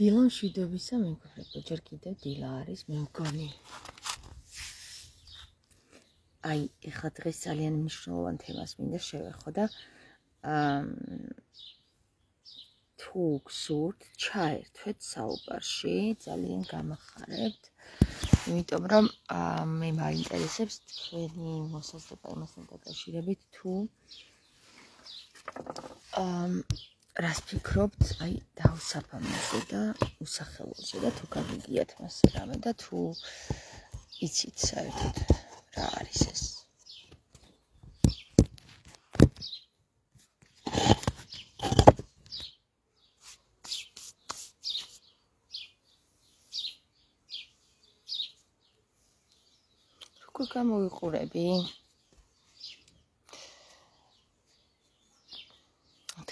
დილონ შვიდობისა მეგობრებო, ჯერ კიდევ დილა არის, მე მგონი. აი, ეხლა დღეს ძალიან მნიშვნელოვან თემას მინდა შევეხო და აა თუ გსურთ ჩაერთვეთ საუბარში, ძალიან გამახარებთ. იმიტომ რომ აა მე მაინტერესებს თქვენი მოსაზრება იმასთან დაკავშირებით თუ აა რას ფიქრობთ? აი დაუსაფამოზე და უსახელოზე და თუ გაგიგიათ მასე რამე და თუ იცით საერთოდ რა არის ეს. როგორ გამოვიყურები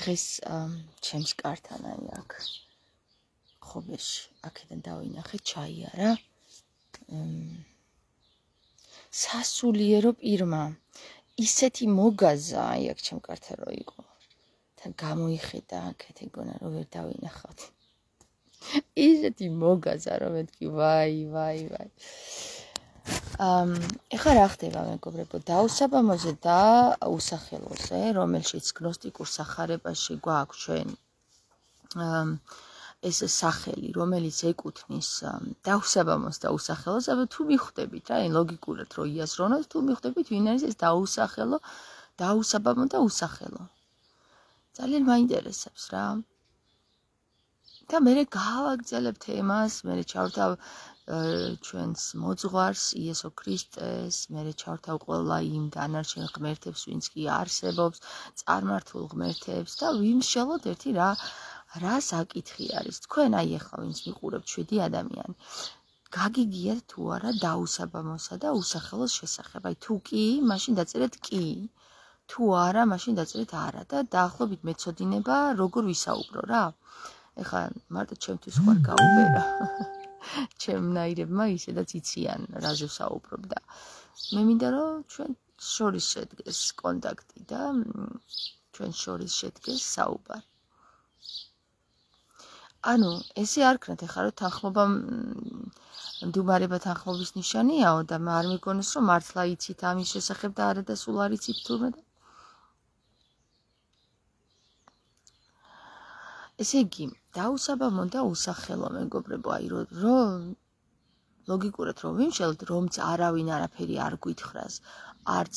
დღეს ჩემს კართან აი აქ ხობეში აქედან დავინახე ჩაი არა. სასულიერო პირმა. ისეთი მოგაზა აი აქ ჩემ კართან რო იყო. თან გამოიხედა აქეთ ეგონა რომ ვერ დავინახავთ. ისეთი მოგაზა რომ მეთქი ვაი ვაი ვაი ეხლა რა ხდება მეგობრებო? დაუსაბამოზე და უსახელოზე რომელშიც გნოსტიკურ სახარებაში გვაქვს ჩვენ ეს სახელი რომელიც ეკუთვნის დაუსაბამოს და უსახელოს აბა თუ მიხვდებით რა აი ლოგიკურად რო იაზრონოთ თუ მიხვდებით ვინ არის ეს დაუსახელო დაუსაბამო და უსახელო. ძალიან მაინტერესებს რა. და მე გავაგზავნებ თემას მე ჩავთავ ჩვენს მოძღვარს იესო ქრისტეს, მე ჩავთავ ყველა იმ დანარჩენ ღმერთებს, ვინც კი არსებობს, წარმართულ ღმერთებს და ვიმშალოთ ერთი რა რა საკითხი არის. თქვენ აი ახლა ვინც მიყურებთ შვიდი ადამიანი. გაგიგიათ თუ არა დაუსაბამოსა და უსახელოს შესახებ. აი თუ კი, მაშინ დაწერეთ კი. თუ არა, მაშინ დაწერეთ არა და დაახლოებით მეწოდინება როგორ ვისაუბრო რა. ეხლა მარტო ჩემთვის ხარ გაუბერა. ჩემნაირებმა ისედაც იციან რაზე საუბრობ და მე მინდა რომ ჩვენ შორის შედგეს კონტაქტი და ჩვენ შორის შედგეს საუბარი. ანუ ესე არ ქნათ ახლა რომ თანხმობა მდუმარება თანხმობის ნიშანიაო და არ მეგონოს რომ მართლა იცით ამის შესახებ და არა და სულ არ იცით თურმე და ესე იგი, დაუსაბამო და უსახელო მეგობრებო, აი რომ ლოგიკურად რომ ვიმშელთ, რომც არავინ არაფერი არ გვითხრას, არც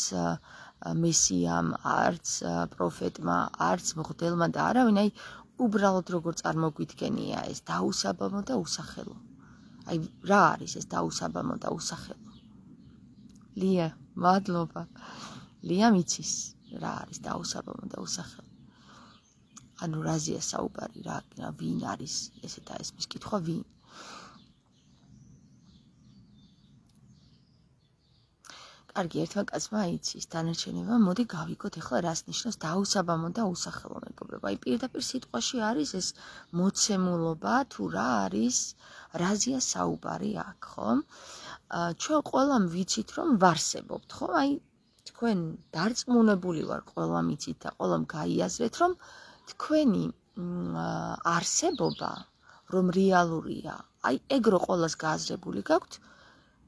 მესიამ, არც პროფეტმა, არც მღვდელმა და არავინ, აი უბრალოდ როგორ წარმოგვიდგენია ეს დაუსაბამო და უსახელო. აი რა არის ეს დაუსაბამო და უსახელო? ლია, მადლობა. ლია მიცის რა არის დაუსაბამო და უსახელო. ანუ რაზია საუბარი რა ვინ არის ესე და ეს მის კითხვა ვინ? კარგი ერთმა კაცმა იცის დანარჩენება მოდი გავიგოთ ახლა რას ნიშნავს დაუსაბამო და უსახელო მეგობრობა აი პირდაპირ სიტყვაში არის ეს მოცემულობა თუ რა არის რაზია საუბარი აქ ხო ჩვენ ყველამ ვიცით რომ ვარსებობთ ხო აი თქვენ დარწმუნებული ვარ ყველამ იცით და ყველამ გაიაზრეთ რომ თქვენი არსებობა რომ რეალურია. აი ეგრო ყოველას გააზრებული გაქვთ.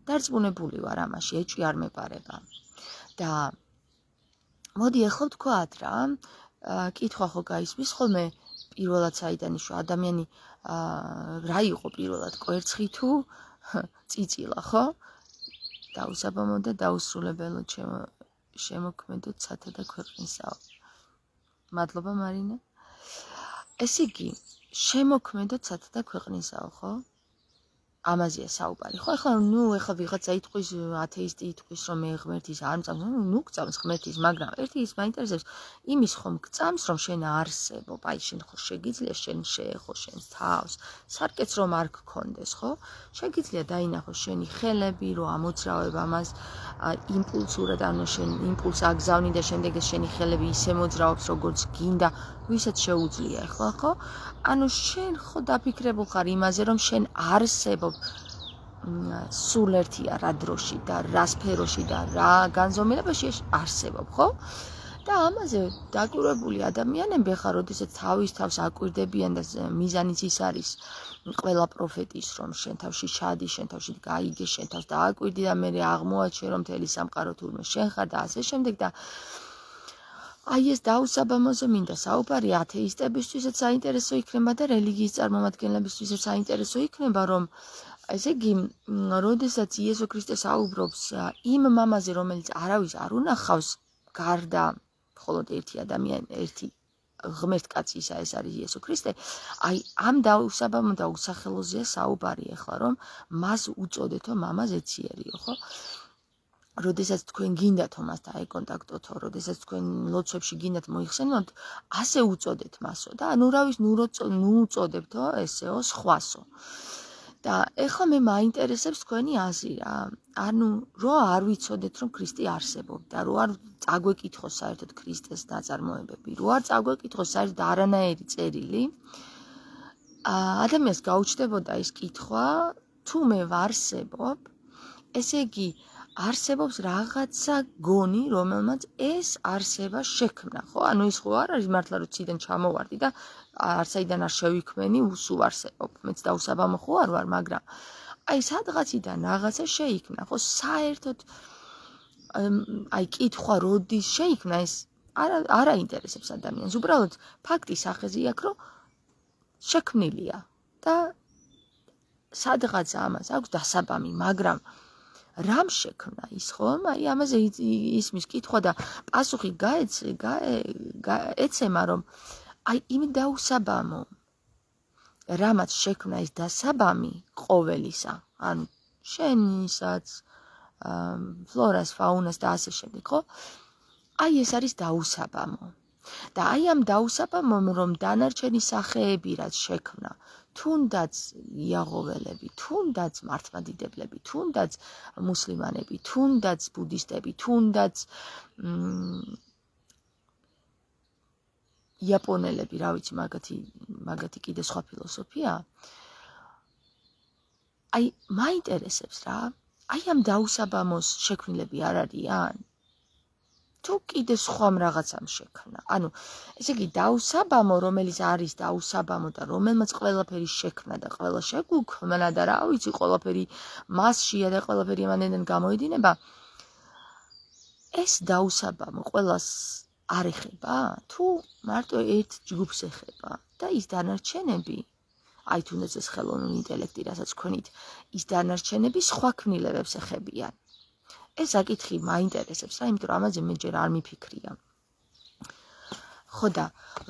დარწმუნებული ვარ ამაში ეჭვი არ მეპარება და მოდი ახლა ვთქვათ რა კითხვა ხო გაისმის ხოლმე პირველად საიდან ისო ადამიანი რა იყო პირველად? კვერცხი თუ? წიწილა ხო? დაუსაბამო და დაუსრულებელო ჩემო შემოქმედო ცათა და ქვეყნისაო მადლობა მარინა. ესე იგი შემოქმედოთ სათა ქვეყნისაო ხო ამაზეა საუბარი. ხო, ახლა ნუ ახლა ვიღაცა იტყვის ათეისტი იტყვის რომ მე ღმერთის არ მწამს, ნუ გწამს ღმერთის, მაგრამ ერთი ის მაინტერესებს იმის ხომ გწამს რომ შენ არსებობ, აი შენ ხო შეგიძლია შენ შეეხო შენს თავს, სარკეც რომ არ გქონდეს, ხო? შეგიძლია დაინახო შენი ხელები, რომ ამოძრავებ ამას იმპულსურად, ანუ შენ იმპულს აგზავნი და შემდეგ ეს შენი ხელები ისე მოძრაობს როგორც გინდა, ვისაც შეუძლია, ხო, ხო? ანუ შენ ხო დაფიქრებულ ხარ იმაზე რომ შენ არსებობ სულ ერთია რა დროში და რა სფეროში და რა განზომილებაში არსებობ ხო? და ამაზე დაკვირვებული ადამიანები ხარ, როდესაც თავის თავს აკვირდებიან და მიზანიც ის არის ყველა პროფეტის, რომ შენ თავში ჩადი, შენ თავში გაიგე, შენ თავს დააკვირდი და მე აღმოაჩენ რომ მთელი სამყარო თურმე შენ ხარ და ასე შემდეგ და აი ეს დაუსაბამოზე მინდა საუბარი ათეისტებისთვისაც საინტერესო იქნება და რელიგიის წარმომადგენლებისთვისაც საინტერესო იქნება რომ ესე იგი, როდესაც იესო ქრისტე საუბრობს იმ მამაზე, რომელიც არავის არ უნახავს, გარდა მხოლოდ ერთი ადამიანი, ერთი ღმერთკაცისა ეს არის იესო ქრისტე. აი ამ დაუსაბამო და უსახელოზია საუბარი ახლა რომ მას უწოდეთო მამას ეციერიო, ხო? როდესაც თქვენ გინდათ მას დაეკონტაქტოთო, როდესაც თქვენ ლოცვებში გინდათ მოიხსენოთ, ასე უწოდეთ მასო და ნუ რავის ნუ უწოდებთო ესეო სხვასო. და ეხლა მე მაინტერესებს თქვენი აზრი რა. ანუ რო არ ვიცოდეთ რომ ქრისტე არსებობდა, რო არ წაგვეკითხოს საერთოდ ქრისტეს ნაწარმოებები, რო არ წაგვეკითხოს საერთოდ არანაირი წერილი, ა ადამიანს გაუჩნდებოდა ის კითხვა, თუ მე ვარსებობ, ესე იგი არსებობს რაღაცა გონი, რომელმაც ეს არსება შექმნა, ხო? ანუ ის ხო არ არის მართლა რომ ციდან ჩამოვარდი და არსაიდან არ შევიქმენი, უსუ არსებობ. მეც დაუსაბამო ხო არ ვარ, მაგრამ აი სადღაციდან რაღაცა შეიქმნა, ხო? საერთოდ აი კითხვა როდის შეიქმნა ეს არა არა ინტერესებს ადამიანს. უბრალოდ ფაქტი სახეზი აქვს, რომ შექმნილია და სადღაც ამას აქვს დასაბამი, მაგრამ რამ შექმნა ის ხომ? აი ამაზე ისმის კითხვა და პასუხი გაეც ეცემა რომ აი იმ დაუსაბამო რამაც შექმნა ის დასაბამი ყოველისა, ანუ შენისაც, ფლორას, ფაუნას და ასე შემდეგ, ხო? აი ეს არის დაუსაბამო. და აი ამ დაუსაბამომ რომ დანარჩენი სახეები რაც შექმნა, თუნდაც იაღოველები, თუნდაც მართლმადიდებლები, თუნდაც მუსლიმანები, თუნდაც ბუდისტები, თუნდაც იაპონელები, რა ვიცი, მაგათი მაგათი კიდე სხვა ფილოსოფია. აი, მაინტერესებს რა. აი ამ დაუსაბამოს შექმნილები არ არიან? თუ კიდე სხვა რაღაცამ შექმნა. ანუ ესე იგი დაუსაბამო, რომელიც არის დაუსაბამო და რომელმაც ყველაფერი შექმნა და ყველა შეგუქმნა და რა ვიცი, ყველაფერი მასშია და ყველაფერი მანდენ გამოიდინება. ეს დაუსაბამო ყველას არ ეხება? თუ მარტო ერთ ჯგუფს ეხება და ის დანარჩენები აი თუნდაც ეს ხელოვნური ინტელექტი, რასაც ქვენით, ის დანარჩენები სხვა ქმნილებებს ეხებიან. ეს საკითხი მაინტერესებს რა, იმიტომ რომ ამაზე მე ჯერ არ მიფიქრია. ხო და,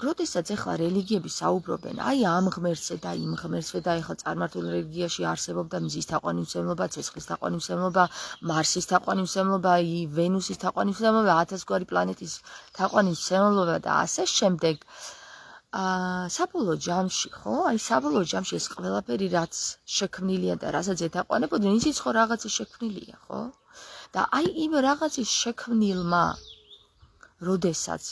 როდესაც ახლა რელიგიები საუბრობენ, აი ამ ღმერთზე და იმ ღმერთზე და ახლა წარმართულ რელიგიაში არსებობდა მზის თაყვანისმცემლობა, ცეცხლის თაყვანისმცემლობა, მარსის თაყვანისმცემლობა, ი ვენუსის თაყვანისმცემლობა, 1000 გვარი პლანეტის თაყვანისმცემლობა და ასე შემდეგ. აა საბოლოო ჯამში, ხო? აი საბოლოო ჯამში ეს ყველაფერი რაც შექმნილია და რასაც ეთაყვანებოდნენ, ისიც ხო რაღაცა შექმნილია, ხო? და აი იმ რაღაცის შექმნილმა როდესაც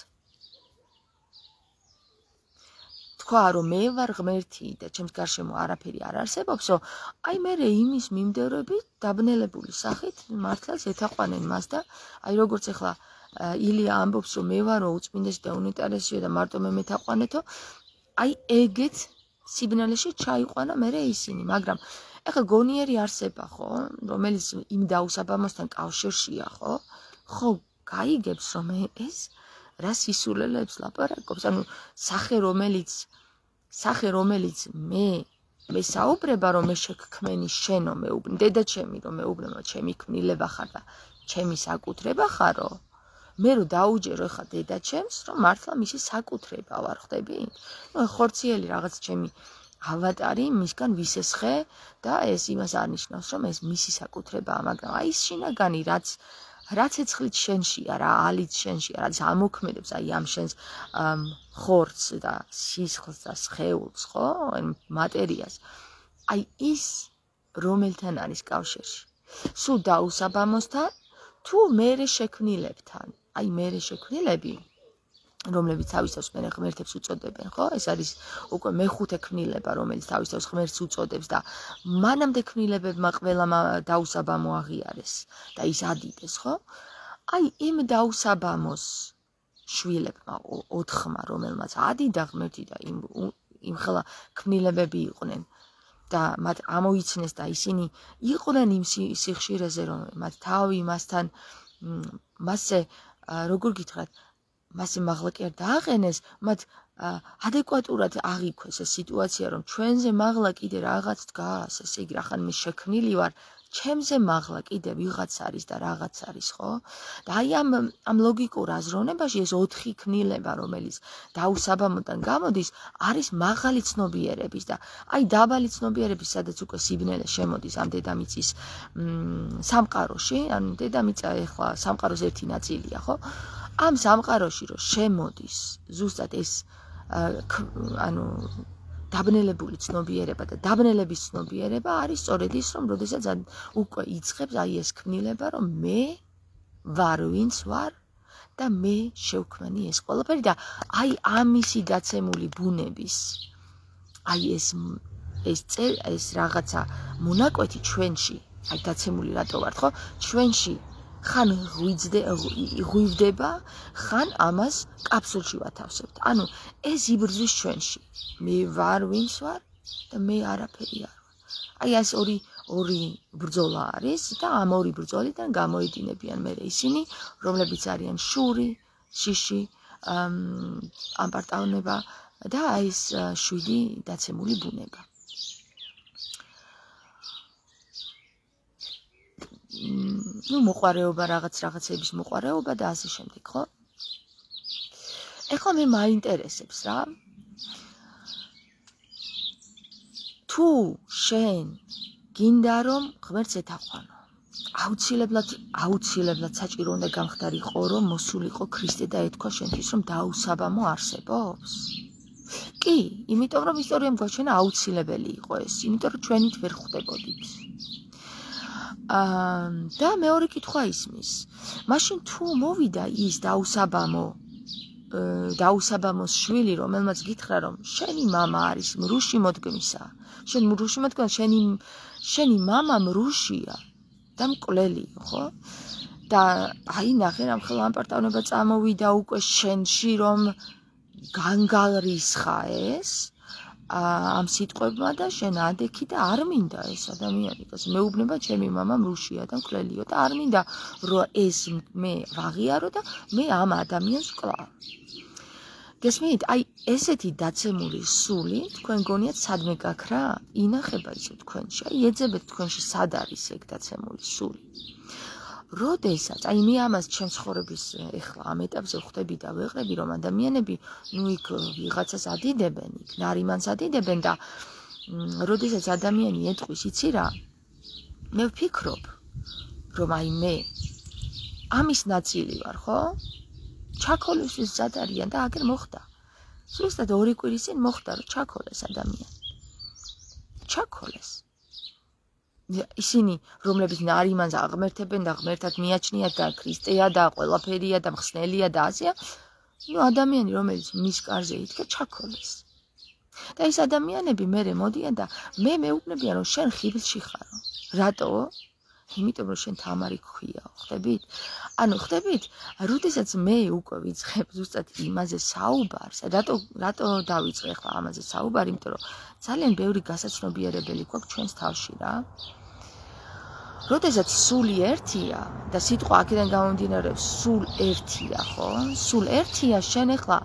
თქვა რომ მე ვარ ღმერთი და ჩემს გარშემო არაფერი არ არსებობსო აი მე იმის მიმდევრები დაბნელებული სახით მართლაც ეთაყვანენ მას და აი როგორც ახლა ილია ამბობს რომ მე ვარო უწმინდესი და უნიტარესიო და მარტო მე მეთაყვანეთო აი ეგეც სიბნელეში ჩაიყვანა მე ისინი მაგრამ ეხლა გონიერი არსება ხო? რომელიც იმ დაუსაბამოსთან კავშირშია ხო? ხო გაიგებს რომ ეს რა სისულელებს ლაპარაკობს? ანუ სახე რომელიც სახე რომელიც მე მე საუბრება რომ მე შეგქმენი შენო მე დედა ჩემი რომ მე უბრალოდ ჩემი ქმნილება ხარ და ჩემი საკუთრება ხარო? მე რო დაუჯერო ხა დედა ჩემს რომ მართლა მისი საკუთრება ვარ ხდები ნუ ხორციელი რაღაც ჩემი ავატარი მისგან ვისესხე და ეს იმას არნიშნავს რომ ეს მისი საკუთრებაა მაგრამ აი ეს შინაგანი რაც რაც ეცხლით შენშია რა ალით შენშია რაც ამოქმედებს აი ამ შენს ხორცს და სისხლს და სხეულს ხო მატერიას. აი ის რომელთან არის კავშირში? სულ დაუსაბამოსთან თუ მე შექმნილებთან? აი მე შექმნილები რომლებიც თავისთავად მე ღმერთებს უწოდებენ, ხო? ეს არის უკვე მეხუთე ქმნილება, რომელიც თავისთავად ღმერთს უწოდებს და მანამდე ქმნილებებმა ყველამ დაუსაბამო აღიარეს და ის ადიდეს, ხო? აი იმ დაუსაბამოს შვილებმა ოთხმა რომელმაც ადიდა ღმერთი და იმ იმ ხელა ქმნილებები იყვნენ და მათ ამოიცნეს და ისინი იყვნენ იმ სიხშირეზე რომ მათ თავი მასთან მასე როგორ გითხრათ მასე მაღლა კი არ დააყენეს მათ ადეკვატურად აღიქვეს ეს სიტუაცია რომ ჩვენზე მაღლა კიდე რაღაც დგას ესე იგი რახან მე შექმნილი ვარ ჩემზე მაღლა კიდე ვიღაც არის და რაღაც არის, ხო? და აი ამ ამ ლოგიკურ აზროვნებაში ეს ოთხი ქმნილება, რომელიც დაუსაბამოდან გამოდის, არის მაღალი ცნობიერების და აი დაბალი ცნობიერების, სადაც უკვე სიბნელე შემოდის ამ დედამიწის სამყაროში, ანუ დედამიწა ეხლა სამყაროს ერთი ნაწილია, ხო? ამ სამყაროში რომ შემოდის ზუსტად ეს ანუ დაბნელებული ცნობიერება და დაბნელების ცნობიერება არის სწორედ ის, რომ როდესაც უკვე იწყებს აი ეს ქმნილება, რომ მე ვარ ვინც ვარ და მე შევქმნი ეს ყველაფერი და აი ამისი დაცემული ბუნების აი ეს ეს ეს რაღაცა მონაკვეთი ჩვენში, აი დაცემული რატო ვარ, ხო? ჩვენში ხან ღვივდება, ხან ამას კაფსულში ვათავსებთ. ანუ ეს იბრძვის ჩვენში. მე ვარ ვინც ვარ და მე არაფერი არ ვარ. აი ეს ორი ორი ბრძოლა არის და ამ ორი ბრძოლიდან გამოედინებიან მე ისინი, რომლებიც არიან შური, შიში, ამ პარტაუნება და აი ეს შვიდი დაცემული ბუნება. Ну მოყარეობა რაღაც რაღაცების მოყარეობა და ასე შემდეგ, ხო? ეხლა მე მაინტერესებს რა. თუ შენ გინდა რომ ღმერთს ეთაყვანო, აუცილებლად აუცილებლად საჭირო უნდა გამხდარიყო რომ მოსულიყო ქრისტე და ეთქვა შენთვის რომ დაუსაბამო არსებობს. კი, იმიტომ რომ ისტორიამ გვაჩვენა აუცილებელი იყო ეს, იმიტომ რომ ჩვენით ვერ ხვდებოდით. და მეორე კითხვა ისმის. მაშინ თუ მოვიდა ის დაუსაბამო დაუსაბამოს შვილი, რომელმაც გითხრა, რომ შენი мама არის მრუში მოდგმისა. შენ მრუში მოდგმა, შენი შენი мама მრუშია და მკვლელია, ხო? და აი ნახე რამ ხელა ამ პარტავნება წამოვიდა უკვე შენში რომ განგალრისხა ეს. ამ სიტყვებმა და შენ ადექი და არ მინდა ეს ადამიანი ეს მეუბნება ჩემი მამა მრუშია და მკვლელიო და არ მინდა რომ ეს მე ვაღიარო და მე ამ ადამიანს ვკლავ გესმით აი ესეთი დაცემული სული თქვენ გონიათ სადმე გაქრა ინახება ისო თქვენში. აი ეძებეთ თქვენში სად არის ეგ დაცემული სული? როდესაც აი მე ამას ჩემს ხორების ეხლა ამ ეტაპზე ხვდები და ვეღრები რომ ადამიანები ნუ იქ ვიღაცას ადიდებენ იქ ნარიმანს ადიდებენ და როდესაც ადამიანი ეთყვის იცი რა? მე ვფიქრობ რომ აი მე ამის ნაწილი ვარ ხო? ჩაკოლისთვის ზად არიან და აგერ მოხდა. ზუსტად ორი კვირის წინ მოხდა რომ ჩაკოლეს ადამიანი. ჩაკოლეს ისინი რომლებიც ნარიმანს აღმერთებენ და ღმერთად მიაჩნიათ და ქრისტეა და ყველაფერია და მხსნელია და ასია ნუ ადამიანი რომელიც მის კარზე იდგა ჩაქოლეს და ეს ადამიანები მე მოდიან და მე მეუბნებიან რომ შენ ხიბლში ხარო რატო? იმიტომ რომ შენ თამარი გქვია ხდებით ანუ ხდებით როდესაც მე უკვე ვიწყებ ზუსტად იმაზე საუბარს რატო რატო დავიწყე ახლა ამაზე საუბარი? იმიტომ რომ ძალიან ბევრი გასაცნობიერებელი გვაქვს ჩვენს თავში რა როდესაც სული ერთია და სიტყვა აქედან გამომდინარეობს სულ ერთია ხო? სულ ერთია შენ ახლა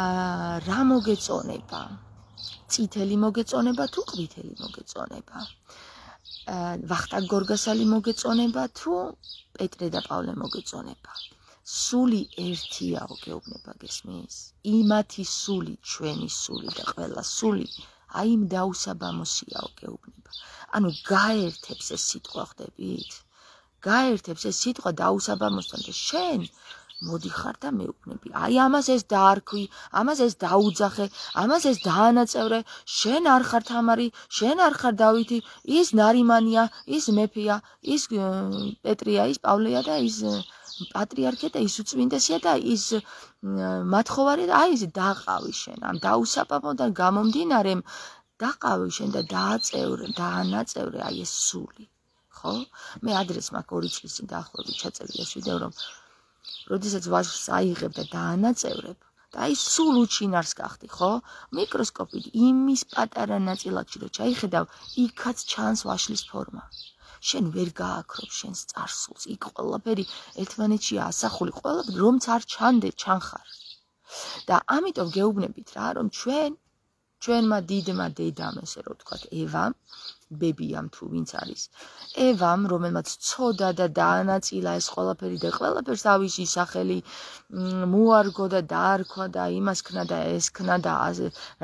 აა რა მოგეწონება? წითელი მოგეწონება თუ ყვითელი მოგეწონება? აა ვახტანგ გორგასალი მოგეწონება თუ პეტრე და პავლე მოგეწონება? სული ერთიაო გეუბნება გესმის? იმათი სული ჩვენი სული და ყველა სული აი იმ დაუსაბამოსიაო გეუბნება. ანუ გაერთებს ეს სიტყვა ხდებით? გაერთებს ეს სიტყვა დაუსაბამოსთან და შენ მოდიხარ და მეუბნები. აი ამას ეს დაარქვი, ამას ეს დაუძახე, ამას ეს დაანაწევრე. შენ არ ხარ თამარი, შენ არ ხარ დავითი, ის ნარიმანია, ის მეფეა, ის პეტრია, ის პავლეა და ის პატრიარქია და ის უწმინდესია და ის მათხოვარი და აი ეს დაყავი შენ ამ დაუსაბამოდან გამომდინარე დაყავი შენ და დააწევრე დაანაწევრე აი ეს სული ხო მე ადრეს მაქვს ორი წლის წინ დაახლოებით ჩაწერია ვიდეო რომ როდესაც ვაშს აიღებ და დაანაწევრებ და აი სულ უჩინარს გახდი, ხო? მიკროსკოპით იმის პატარა ნაწილაკში რო ჩაიხედავ, იქაც ჩანს ვაშლის ფორმა. შენ ვერ გააქრობ შენს წარსულს. იქ ყველაფერი ერთმანეთში ასახული, ყველაფერი რომც არ ჩანდე, ჩანხარ. და ამიტომ გეუბნებით რა, რომ ჩვენ ჩვენმა დიდმა დედამ ესე რომ ვთქვათ ევამ ბებიამ თუ ვინც არის ევამ რომელმაც ცოდა და დაანაწილა ეს ყველაფერი და ყველაფერს ავიში სახელი მოარგო და დაარქვა და იმას ქნა და ეს ქნა და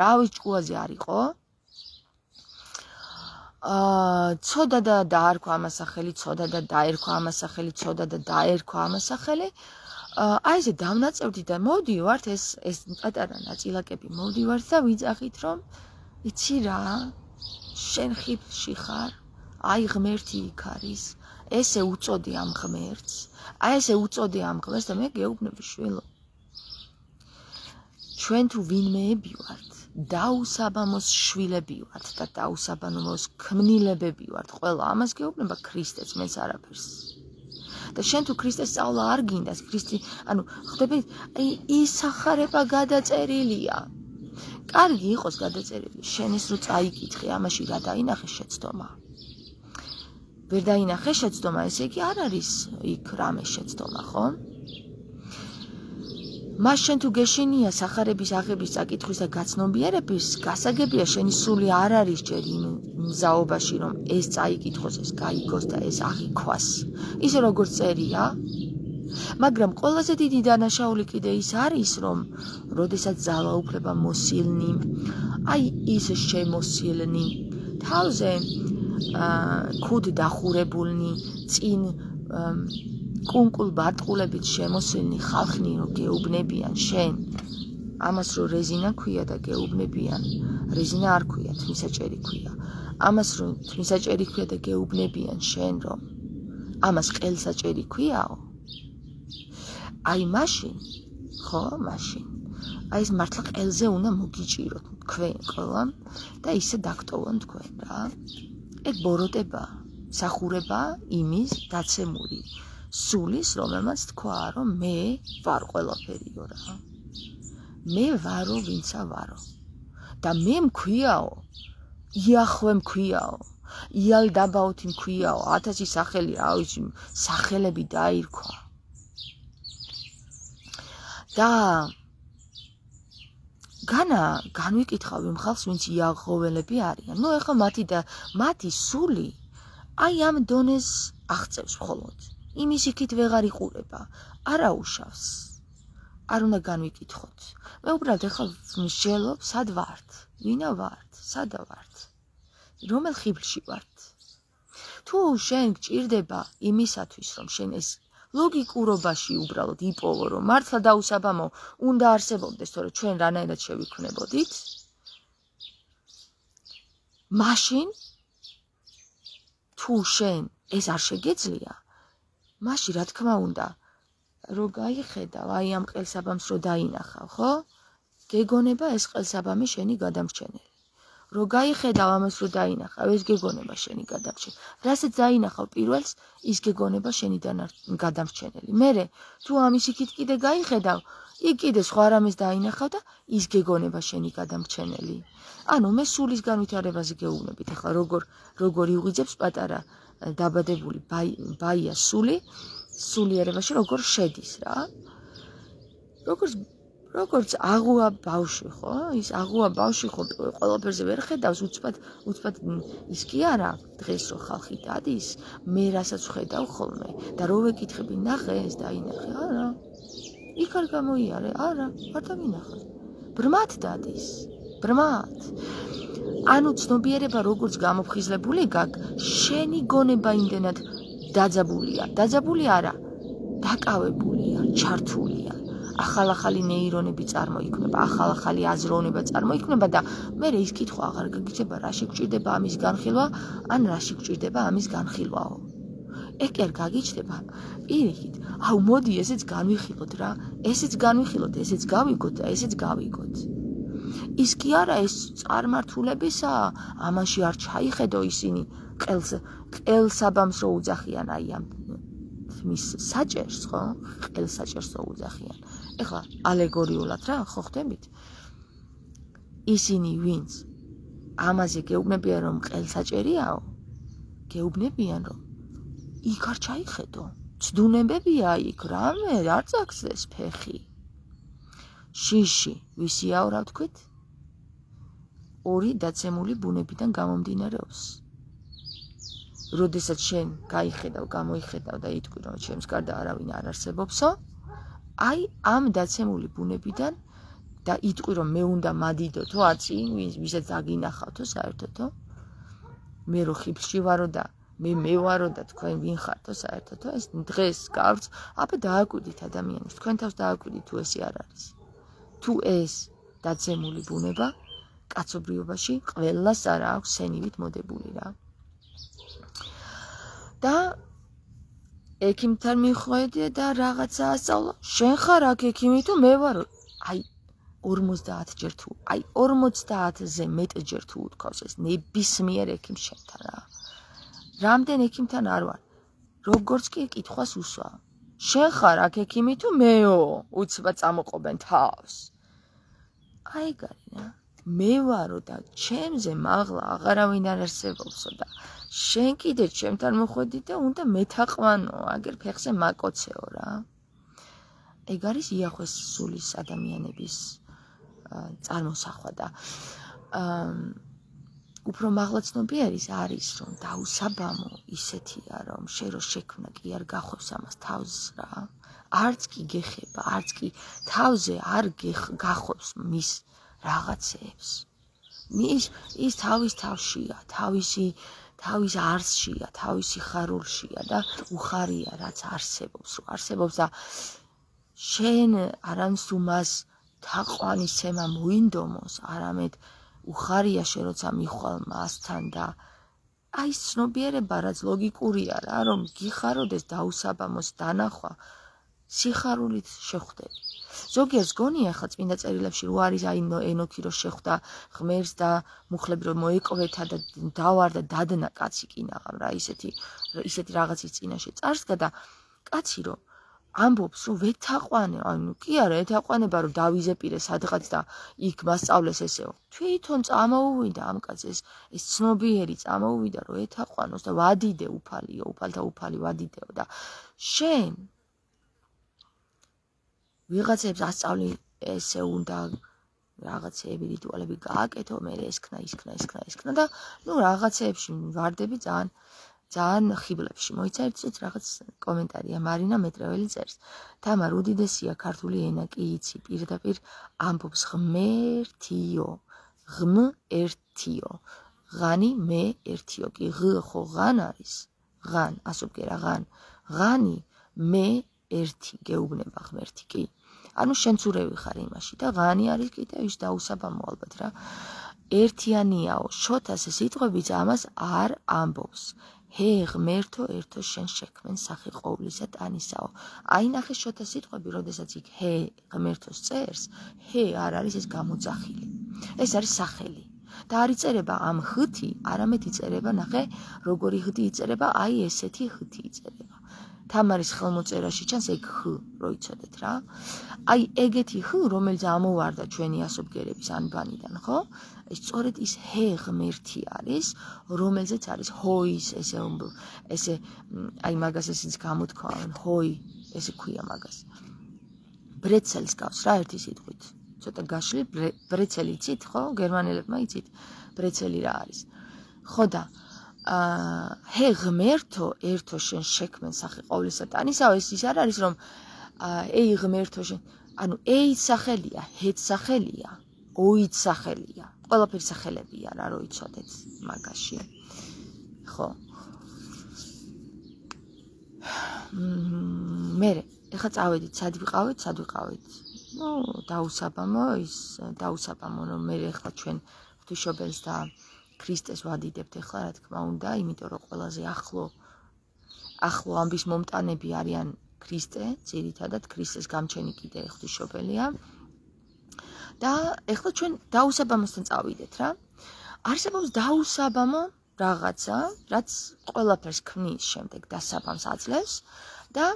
რა ვიცი ჭკუაზე არისო აა ცოდა და დაარქვა ამას სახელი ცოდა და დაერქვა ამას სახელი ცოდა და დაერქვა ამას სახელი აი ესე დამნაწევდი და მოვდივართ ეს ეს პატარა ნაწილაკები მოვდივართ და ვიძახით რომ იცი რა შენ ხიფში ხარ აი ღმერთი იქ არის ესე უწოდი ამ ღმერთს აი ესე უწოდი ამ ღმერთს და მე გეუბნები შვილო. ჩვენ თუ ვინმეები ვართ დაუსაბამოს შვილები ვართ და დაუსაბამოს ქმნილებები ვართ. ყველა ამას გეუბნება ქრისტეც მეც არაფერს. და შენ თუ ქრისტეს სწავლა არ გინდას ქრისტე ანუ ხდები აი ის სახარება გადაწერილია. კარგი იყოს გადაწერილი. შენ ის რო წაიკითხე ამაში რა დაინახე შეცდომა? ვერ დაინახე შეცდომა ესე იგი არ არის იქ რამე შეცდომა ხო მას შენ თუ გეშინია სახარების აღების საკითხვის და გაცნობიერების გასაგებია შენი სული არ არის ჯერ იმ მზაობაში რომ ეს წაიკითხოს ეს გაიგოს და ეს აღიქვას. ისე როგორც წერია მაგრამ ყველაზე დიდი დანაშაული კიდე ის არის რომ როდესაც ზალა უფლება მოსილნი აი ის შემოსილნი თავზე აა ქუდ დახურებულნი წინ კუნკულ ბარტყულებით შემოსილნი ხალხნი რო გეუბნებიან შენ. ამას რო რეზინა ქვია და გეუბნებიან რეზინა არ ქვია თმისაჭერი ქვია. ამას რო თმისაჭერი ქვია და გეუბნებიან შენ რომ. ამას ყელსაჭერი ქვიაო? აი მაშინ ხო მაშინ. აი ეს მართლა ყელზე უნდა მოგიჭიროთ თქვენ ყველა და ისე დაგტოვონ თქვენ რა. ეგ ბოროტება სახურება იმის დაცემული სულის, რომელმაც თქვა, რომ მე ვარ ყველაფერიო რა. მე ვარო, ვინცა ვარო. და მე მქვიაო. იახვე მქვიაო. იალ დაბაუთი მქვიაო. ათასი სახელი, რა ვიცი, სახელები დაირქვა. და განა განვიკითხავ იმ ხალხს, ვინც იაღოველები არიან. ნუ ეხლა მათი და მათი სული აი ამ დონეს აღწევს მხოლოდ. იმის იქით ვეღარ იყურება. არა უშავს. არ უნდა განვიკითხოთ. მე უბრალოდ ახლა მსჯელობ, სად ვართ? ვინა ვართ? სადა ვართ? რომელ ხიბლში ვართ? თუ შენ გჭირდება იმისათვის, რომ შენ ეს ლოგიკურობაში უბრალოდ იპოვო, რომ მართლა დაუსაბამო უნდა არსებობდეს, თორე ჩვენ რანაირად შევიქმნებოდით? მაშინ თუ შენ ეს არ შეგეძლია, მაშინ რა თქმა უნდა რო გაიხედავ აი ამ ყელსაბამს რო დაინახავ ხო? გეგონება ეს ყელსაბამი შენი გადამრჩენელი რო გაიხედავ ამას რო დაინახავ ეს გეგონება შენი გადამრჩენელი რასაც დაინახავ პირველს ის გეგონება შენი გადამრჩენელი მე თუ ამის იქით კიდე გაიხედავ იქ კიდე სხვა რამეს დაინახავ და ის გეგონება შენი გადამრჩენელი ანუ მე სულის განვითარებაზე გეუბნებით ახლა როგორ როგორ იღვიძებს პატარა დაბადებული ბაია სული სულიერებაში როგორ შედის რა? როგორც როგორც აღუა ბავშვი ხო? ის აღუა ბავშვი ხო ყველაფერზე ვერ ხედავს უცბად უცბად ის კი არა დღეს რო ხალხი დადის მე რასაც ხედავ ხოლმე და რო ვეკითხები ნახე ეს დაინახე არა? იქ არ გამოიარე არა? არ დამინახე ბრმად დადის ბრმად ანუ ცნობიერება როგორც გამოფხიზლებული გაკ შენი გონება იმდენად დაძაბულია. დაძაბული არა დაკავებულია ჩართულია. ახალ-ახალი ნეირონები წარმოიქმნება ახალ-ახალი აზროვნება წარმოიქმნება და მე ის კითხვა აღარ გაგიჩება რა შეგჭირდება ამის განხილვა? ან რა შეგჭირდება ამის განხილვაო? ეგ არ გაგიჩდება? პირიქით აუ მოდი ესეც განვიხილოთ რა. ესეც განვიხილოთ ესეც გავიგოთ და ესეც გავიგოთ ის კი არა ეს წარმართულებისა ამაში არ ჩაიხედო ისინი ყელს ყელსაბამს რო უძახიან აი ამ მის საჭერს, ხო? ყელ საჭერსო უძახიან. ეხლა ალეგორიულად რა, ხო ხდებით? ისინი ვინც ამაზე გეუბნებიან რომ ყელ საჭერიაო, გეუბნებიან რომ იქ არ ჩაიხედო. ცდუნებებია იქ რამე, არ წაგზეს ფეხი. შიში, ვისიაო რა თქვით? ორი დაცემული ბუნებიდან გამომდინარეობს. როდესაც შენ გაიხედავ, გამოიხედავ და იტყვი რომ ჩემს გარდა არავინ არ არსებობსო, აი ამ დაცემული ბუნებიდან და იტყვი რომ მე უნდა მადიდოთო აცი, ვისაც დაგინახავთო საერთოდო. მე რო ხიფში ვარო და მე მე ვარო და თქვენ ვინ ხართო საერთოდო ეს დღეს გავწ, აბა დააკვირდით ადამიანებს, თქვენ თავს დააკვირდით თუ ესე არ არის. თუ ეს დაცემული ბუნება კაცობრიობაში ყველას არ აქვს სენივით მოდებული რა. და ექიმთან მიხვედი და რაღაცა ასწავლა. შენ ხარ აქ ექიმი თუ მე ვარ? აი 50 ჯერ თუ, აი 50-ზე მეტჯერ თუ უთქავს ეს ნებისმიერ ექიმს შენთან რა. რამდენ ექიმთან არ ვარ? როგორც კი კითხვას უსვა. შენ ხარ აქ ექიმი თუ მეო? უცბა წამოყობენ თავს. აი გარინა. მე ვარო და ჩემზე მაღლა აღარავინ არ არსებობსო და შენ კიდე ჩემთან მოხვედი და უნდა მეთაყვანო, აგერ ფეხზე მაკოცეო რა. ეგ არის იახვეს სულის ადამიანების წარმოსახვა და უფრო მაღლაცნობიერის არის რომ დაუსაბამო ისეთია რომ შე რო შექმნა კი არ გახობს ამას თავს რა. არც კი გეხება, არც კი თავზე არ გახობს მის რაღაცებს. მის ის თავის თავშია, თავისი თავის არსშია, თავისი ხარულშია და უხარია რაც არსებობს, რო არსებობს და შენ არანს უმას თაყვანისემა მოინდომოს, არამედ უხარია შენ როცა მიხვალ მასთან და აი ცნობიერება რაც ლოგიკურია რა, რომ გიხაროდეს დაუსაბამოს დანახვა სიხარულით შეხვდები. ზოგიერთს გონია ხა წმინდა წერილებში რო არის აი ენოქი რო შეხვდა ღმერთს და მუხლები რო მოეკოვეთა და დავარ და დადნა კაცი კინაღამ რა ისეთი ისეთი რაღაცის წინაშე წარსდგა და კაცი რო ამბობს რომ ვეთაყვანე ანუ კი არა ეთაყვანება რომ დავიზეპირე სადღაც და იქ მასწავლეს ესეო თვითონ წამოუვიდა ამ კაცს ეს ეს ცნობიერი წამოუვიდა რომ ეთაყვანოს და ვადიდე უფალიო უფალთა უფალი ვადიდეო და შენ ვიღაცებს ასწავლი ესე უნდა რაღაცეები რიტუალები გააკეთო, მე ესქნა, ისქნა, ესქნა, ესქნა და ნუ რაღაცეებში ვარდები ძალიან ძალიან ხიბლებში. მოიცა ერთ წუთს რაღაც კომენტარია მარინა მეტრეველი წერს. თამარ უდიდესია ქართული ენა კი იცი, პირდაპირ ამბობს ღმერთიო. ღმ ერთიო. ღანი მე ერთიო კი ღ ხო ღან არის. ღან, ასობ კი რა ღან. ღანი მე ერთი გეუბნება ღმერთი კი. ანუ შენცურევი ხარ იმაში და ღანი არის კიდე ის დაუსაბამო ალბათ რა. ერთიანიაო შოთას სიტყვებიც ამას არ ამბობს. ჰე ღმერთო ერთო შენ შექმენ სახე ყოვლისა ტანისაო. აი ნახე შოთა სიტყვები როდესაც იქ ჰე ღმერთოს წერს ჰე არ არის ეს გამოძახილი. ეს არის სახელი. და არ იწერება ამ ხთი არამედ იწერება ნახე როგორი ხთი იწერება აი ესეთი ხთი იწერება თამარის ხელმოწერაში ჩანს ეგ ხ რო იცოდეთ რა. აი ეგეთი ხ რომელიც ამოვარდა ჩვენი ასობგერების ანბანიდან ხო? სწორედ ის ჰ ღმერთი არის რომელზეც არის ჰოის ესე ესე აი მაგას ესეც გამოთქვამენ ჰოი ესე ქვია მაგას. ბრეცელს გავს რა ერთი სიტყვით. ცოტა გაშლი ბრეცელი იცით ხო? გერმანელებმა იცით ბრეცელი რა არის. ხო და აა ჰე ღმერთო ერთო შენ შექმენ სახე ყოვლისა ტანისაო ეს ის არ არის რომ აა ეი ღმერთო შენ ანუ ეი სახელია ჰეთ სახელია ოიც სახელია ყველაფერი სახელებია რა რო იცოდეთ მაგაში. ხო. მე ეხა წავედით სად ვიყავით სად ვიყავით? ნუ დაუსაბამო ის დაუსაბამო რომ მე ეხლა ჩვენ ღვთისმშობელს და ქრისტეს ვადიდებთ ახლა რა თქმა უნდა, იმიტომ რომ ყველაზე ახლო ახლო ამბის მომტანები არიან ქრისტე, ძირითადად ქრისტეს გამჩენი კიდე ღვთისმშობელია. და ახლა ჩვენ დაუსაბამოსთან წავიდეთ რა. არსებობს დაუსაბამო რაღაცა, რაც ყველაფერს ქმნის შემდეგ დასაბამს აძლევს და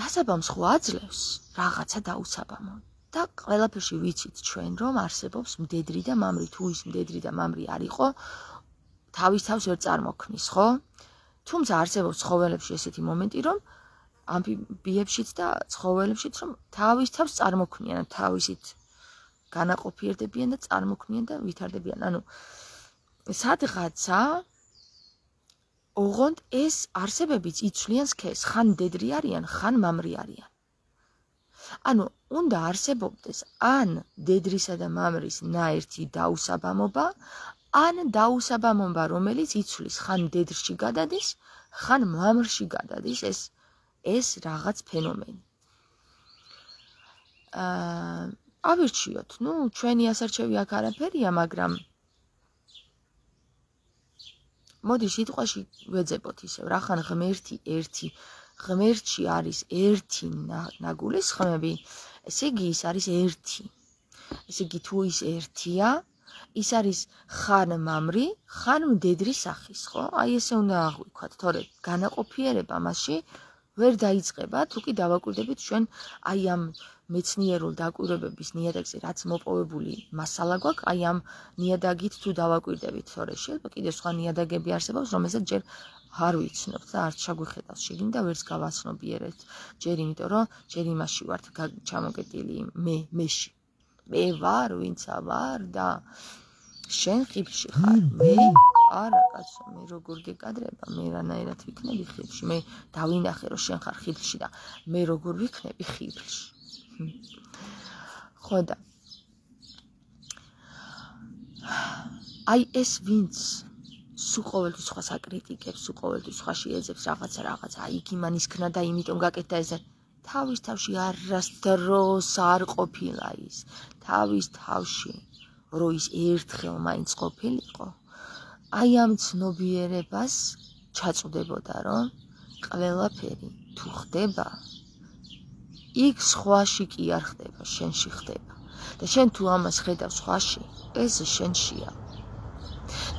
დასაბამს ხო აძლევს რაღაცა დაუსაბამო და ყველაფერში ვიცით ჩვენ რომ არსებობს მდედრი და მამრი თუ ის მდედრი და მამრი არ იყო თავის თავს ვერ წარმოქმნის ხო თუმცა არსებობს ცხოველებში ესეთი მომენტი რომ ამფიბიებშიც და ცხოველებშიც რომ თავის თავს წარმოქმნიან თავისით განაყოფიერდებიან და წარმოქმნიან და ვითარდებიან ანუ სადღაცა ოღონდ ეს არსებებიც იცვლიან სქეს, ხან დედრი არიან, ხან მამრი არიან. ანუ უნდა არსებობდეს ან დედრისა და მამრის ნაერთი დაუსაბამობა, ან დაუსაბამობა, რომელიც იცვლის ხან დედრში გადადის, ხან მამრში გადადის ეს ეს რაღაც ფენომენი. აა ავირჩიოთ, ну, ჩვენი ასარჩევი აქ არაფერია, მაგრამ მოდი სიტყვაში ვეძებოთ ისევ, რახან ღმერთი ერთი ღმერთში არის ერთი ნაგულის ხმები, ესე იგი ის არის ერთი. ესე იგი თუ ის ერთია, ის არის ხან მამრი, ხან მდედრი სახის, ხო? აი ესე უნდა აღვიქვათ, თორე განაყოფიერება მასში ვერ დაიწყება, თუ კი დავაკვირდებით ჩვენ აი ამ მეცნიერულ დაკვირვებების ნიადაგზე რაც მოპოვებული მასალა გვაქვს, აი ამ ნიადაგით თუ დავაკვირდებით, თორე შეიძლება კიდე სხვა ნიადაგები არსებობს, რომელსაც ჯერ არ ვიცნობთ და არც ჩაგვიხედავს შეგინ და ვერც გავაცნობიერეთ. ჯერ იმიტომ რომ ჯერ იმაში ვართ ჩამოკეტილი მე მეში. მე ვარ, ვინცა ვარ და შენ ხიფში ხარ. მე არა კაცო, მე როგორ გეკადრება, მე რანაირად ვიქნები ხიფში. მე დავინახე რომ შენ ხარ ხიფში და მე როგორ ვიქნები ხიფში. ხო და აი ეს ვინც სულ ყოველთვის სხვა საკრიტიკებს, სულ ყოველთვის სხვა შეეძებს რაღაცა რაღაცა, იქ იმანის ქნა და იმიტომ გაკეთდა ეს თავის თავში არასდროს არ ყოფილა ის. თავის თავში რო ის ერთხელ მაინც ყოფილიყო. აი ამ ცნობიერებას ჩაწუდებოდა რომ ყველაფერი თუ ხდება იქ სხვაში კი არ ხდება, შენში ხდება. და შენ თუ ამას ხედავ სხვაში, ეს შენშია.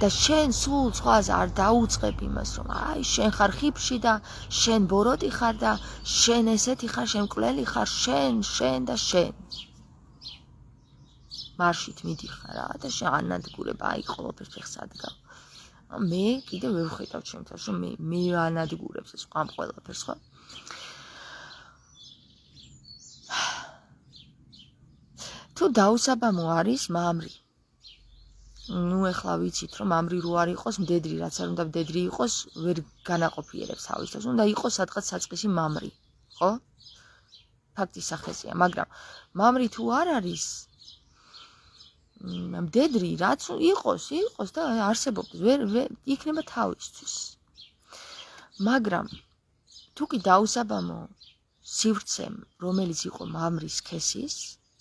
და შენ სულ სხვას არ დაუწყებ იმას, რომ აი შენ ხარ ხიფში და შენ ბოროტი ხარ და შენ ესეთი ხარ, შენ მკვლელი ხარ, შენ, შენ და შენ. მარშით მიდიხარ რა და შენ ანადგურებ აი ყოველფერს ხსადგავ. მე კიდე ვერ ხედავ ჩემ თავს, რომ მე მე ანადგურებს ეს ყამ ყოველფერს ხო? თუ დაუსაბამო არის მამრი ну ეხლა ვიცით რომ მამრი რო არ იყოს მდედრი რაც არ უნდა მდედრი იყოს ვერ განაყოფიერებს თავის თავს უნდა იყოს სადღაც საწყისი მამრი ხო? ფაქტის სახეზია მაგრამ მამრი თუ არ არის მდედრი რაც იყოს იყოს და არსებობს ვერ იქნება თავისთვის. მაგრამ თუ კი დაუსაბამო სივრცემ რომელიც იყო მამრის ქესის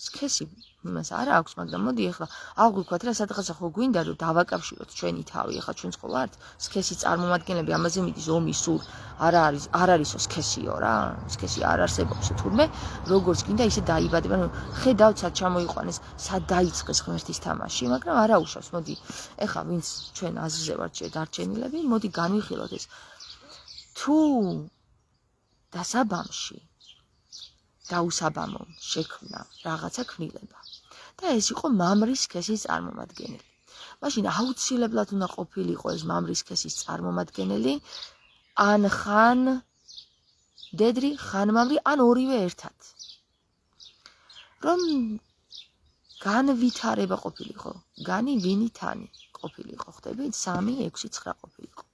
სქესი იმას არა აქვს, მაგრამ მოდი ახლა აღვიქვათ რა სადღაცა ხო გვინდა რომ დავაკავშიროთ ჩვენი თავი, ახლა ჩვენც ხო ვართ სქესი წარმომადგენლები, ამაზე მიდის ომი სულ. არა არის არ არისო სქესიო რა, სქესი არ არსებობს თურმე, როგორც გინდა ისე დაიბადება, ნუ ხედავთ სად ჩამოიყვანეს, სად დაიწყეს ღმერთის თამაში, მაგრამ არა უშავს, მოდი. ახლა ვინც ჩვენ აზრზე ვართ შედარჩენილები, მოდი განვიხილოთ ეს. თუ დასაბამში დაუსაბამო შექმნა რაღაცა ქმნილება. და ეს იყო მამრის ქესის წარმომადგენელი. მაშინ აუცილებლად უნდა ყოფილიყო ეს მამრის ქესის წარმომადგენელი ან ხან დედრი, ხან მამრი, ან ორივე ერთად. რომ განვითარება ყოფილიყო, განი ვინი თანი ყოფილიყო, ხდები 3 6 9 ყოფილიყო.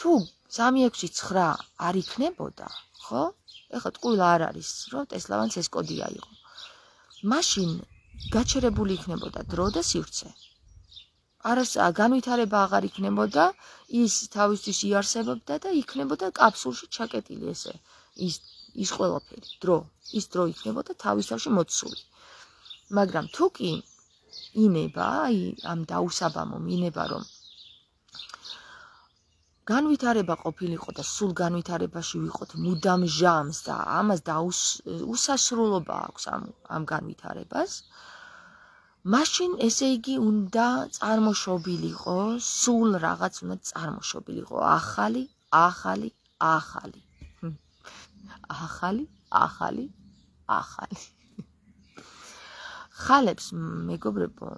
თუ 3 6 9 არ იქნებოდა, ხო? ეხლა ტყუილ არ არის, რომ ტესლავანს ეს კოდი აიღო. მაშინ გაჩერებული იქნებოდა დრო და სივრცე. არას განვითარება აღარ იქნებოდა, ის თავისთვის იარსებობდა და იქნებოდა კაფსულში ჩაკეტილი ესე. ის ის ყველაფერი, დრო, ის დრო იქნებოდა თავისთავში მოცული. მაგრამ თუ კი ინება, აი ამ დაუსაბამო მინება, რომ განვითარება ყოფილიყო და სულ განვითარებაში ვიყოთ მუდამ ჟამს და ამას და უსასრულობა აქვს ამ ამ განვითარებას მაშინ ესე იგი უნდა წარმოშობილიყო სულ რაღაც უნდა წარმოშობილიყო. ახალი ახალი ახალი. ახალი ახალი ახალი. ხალებს მეგობრებო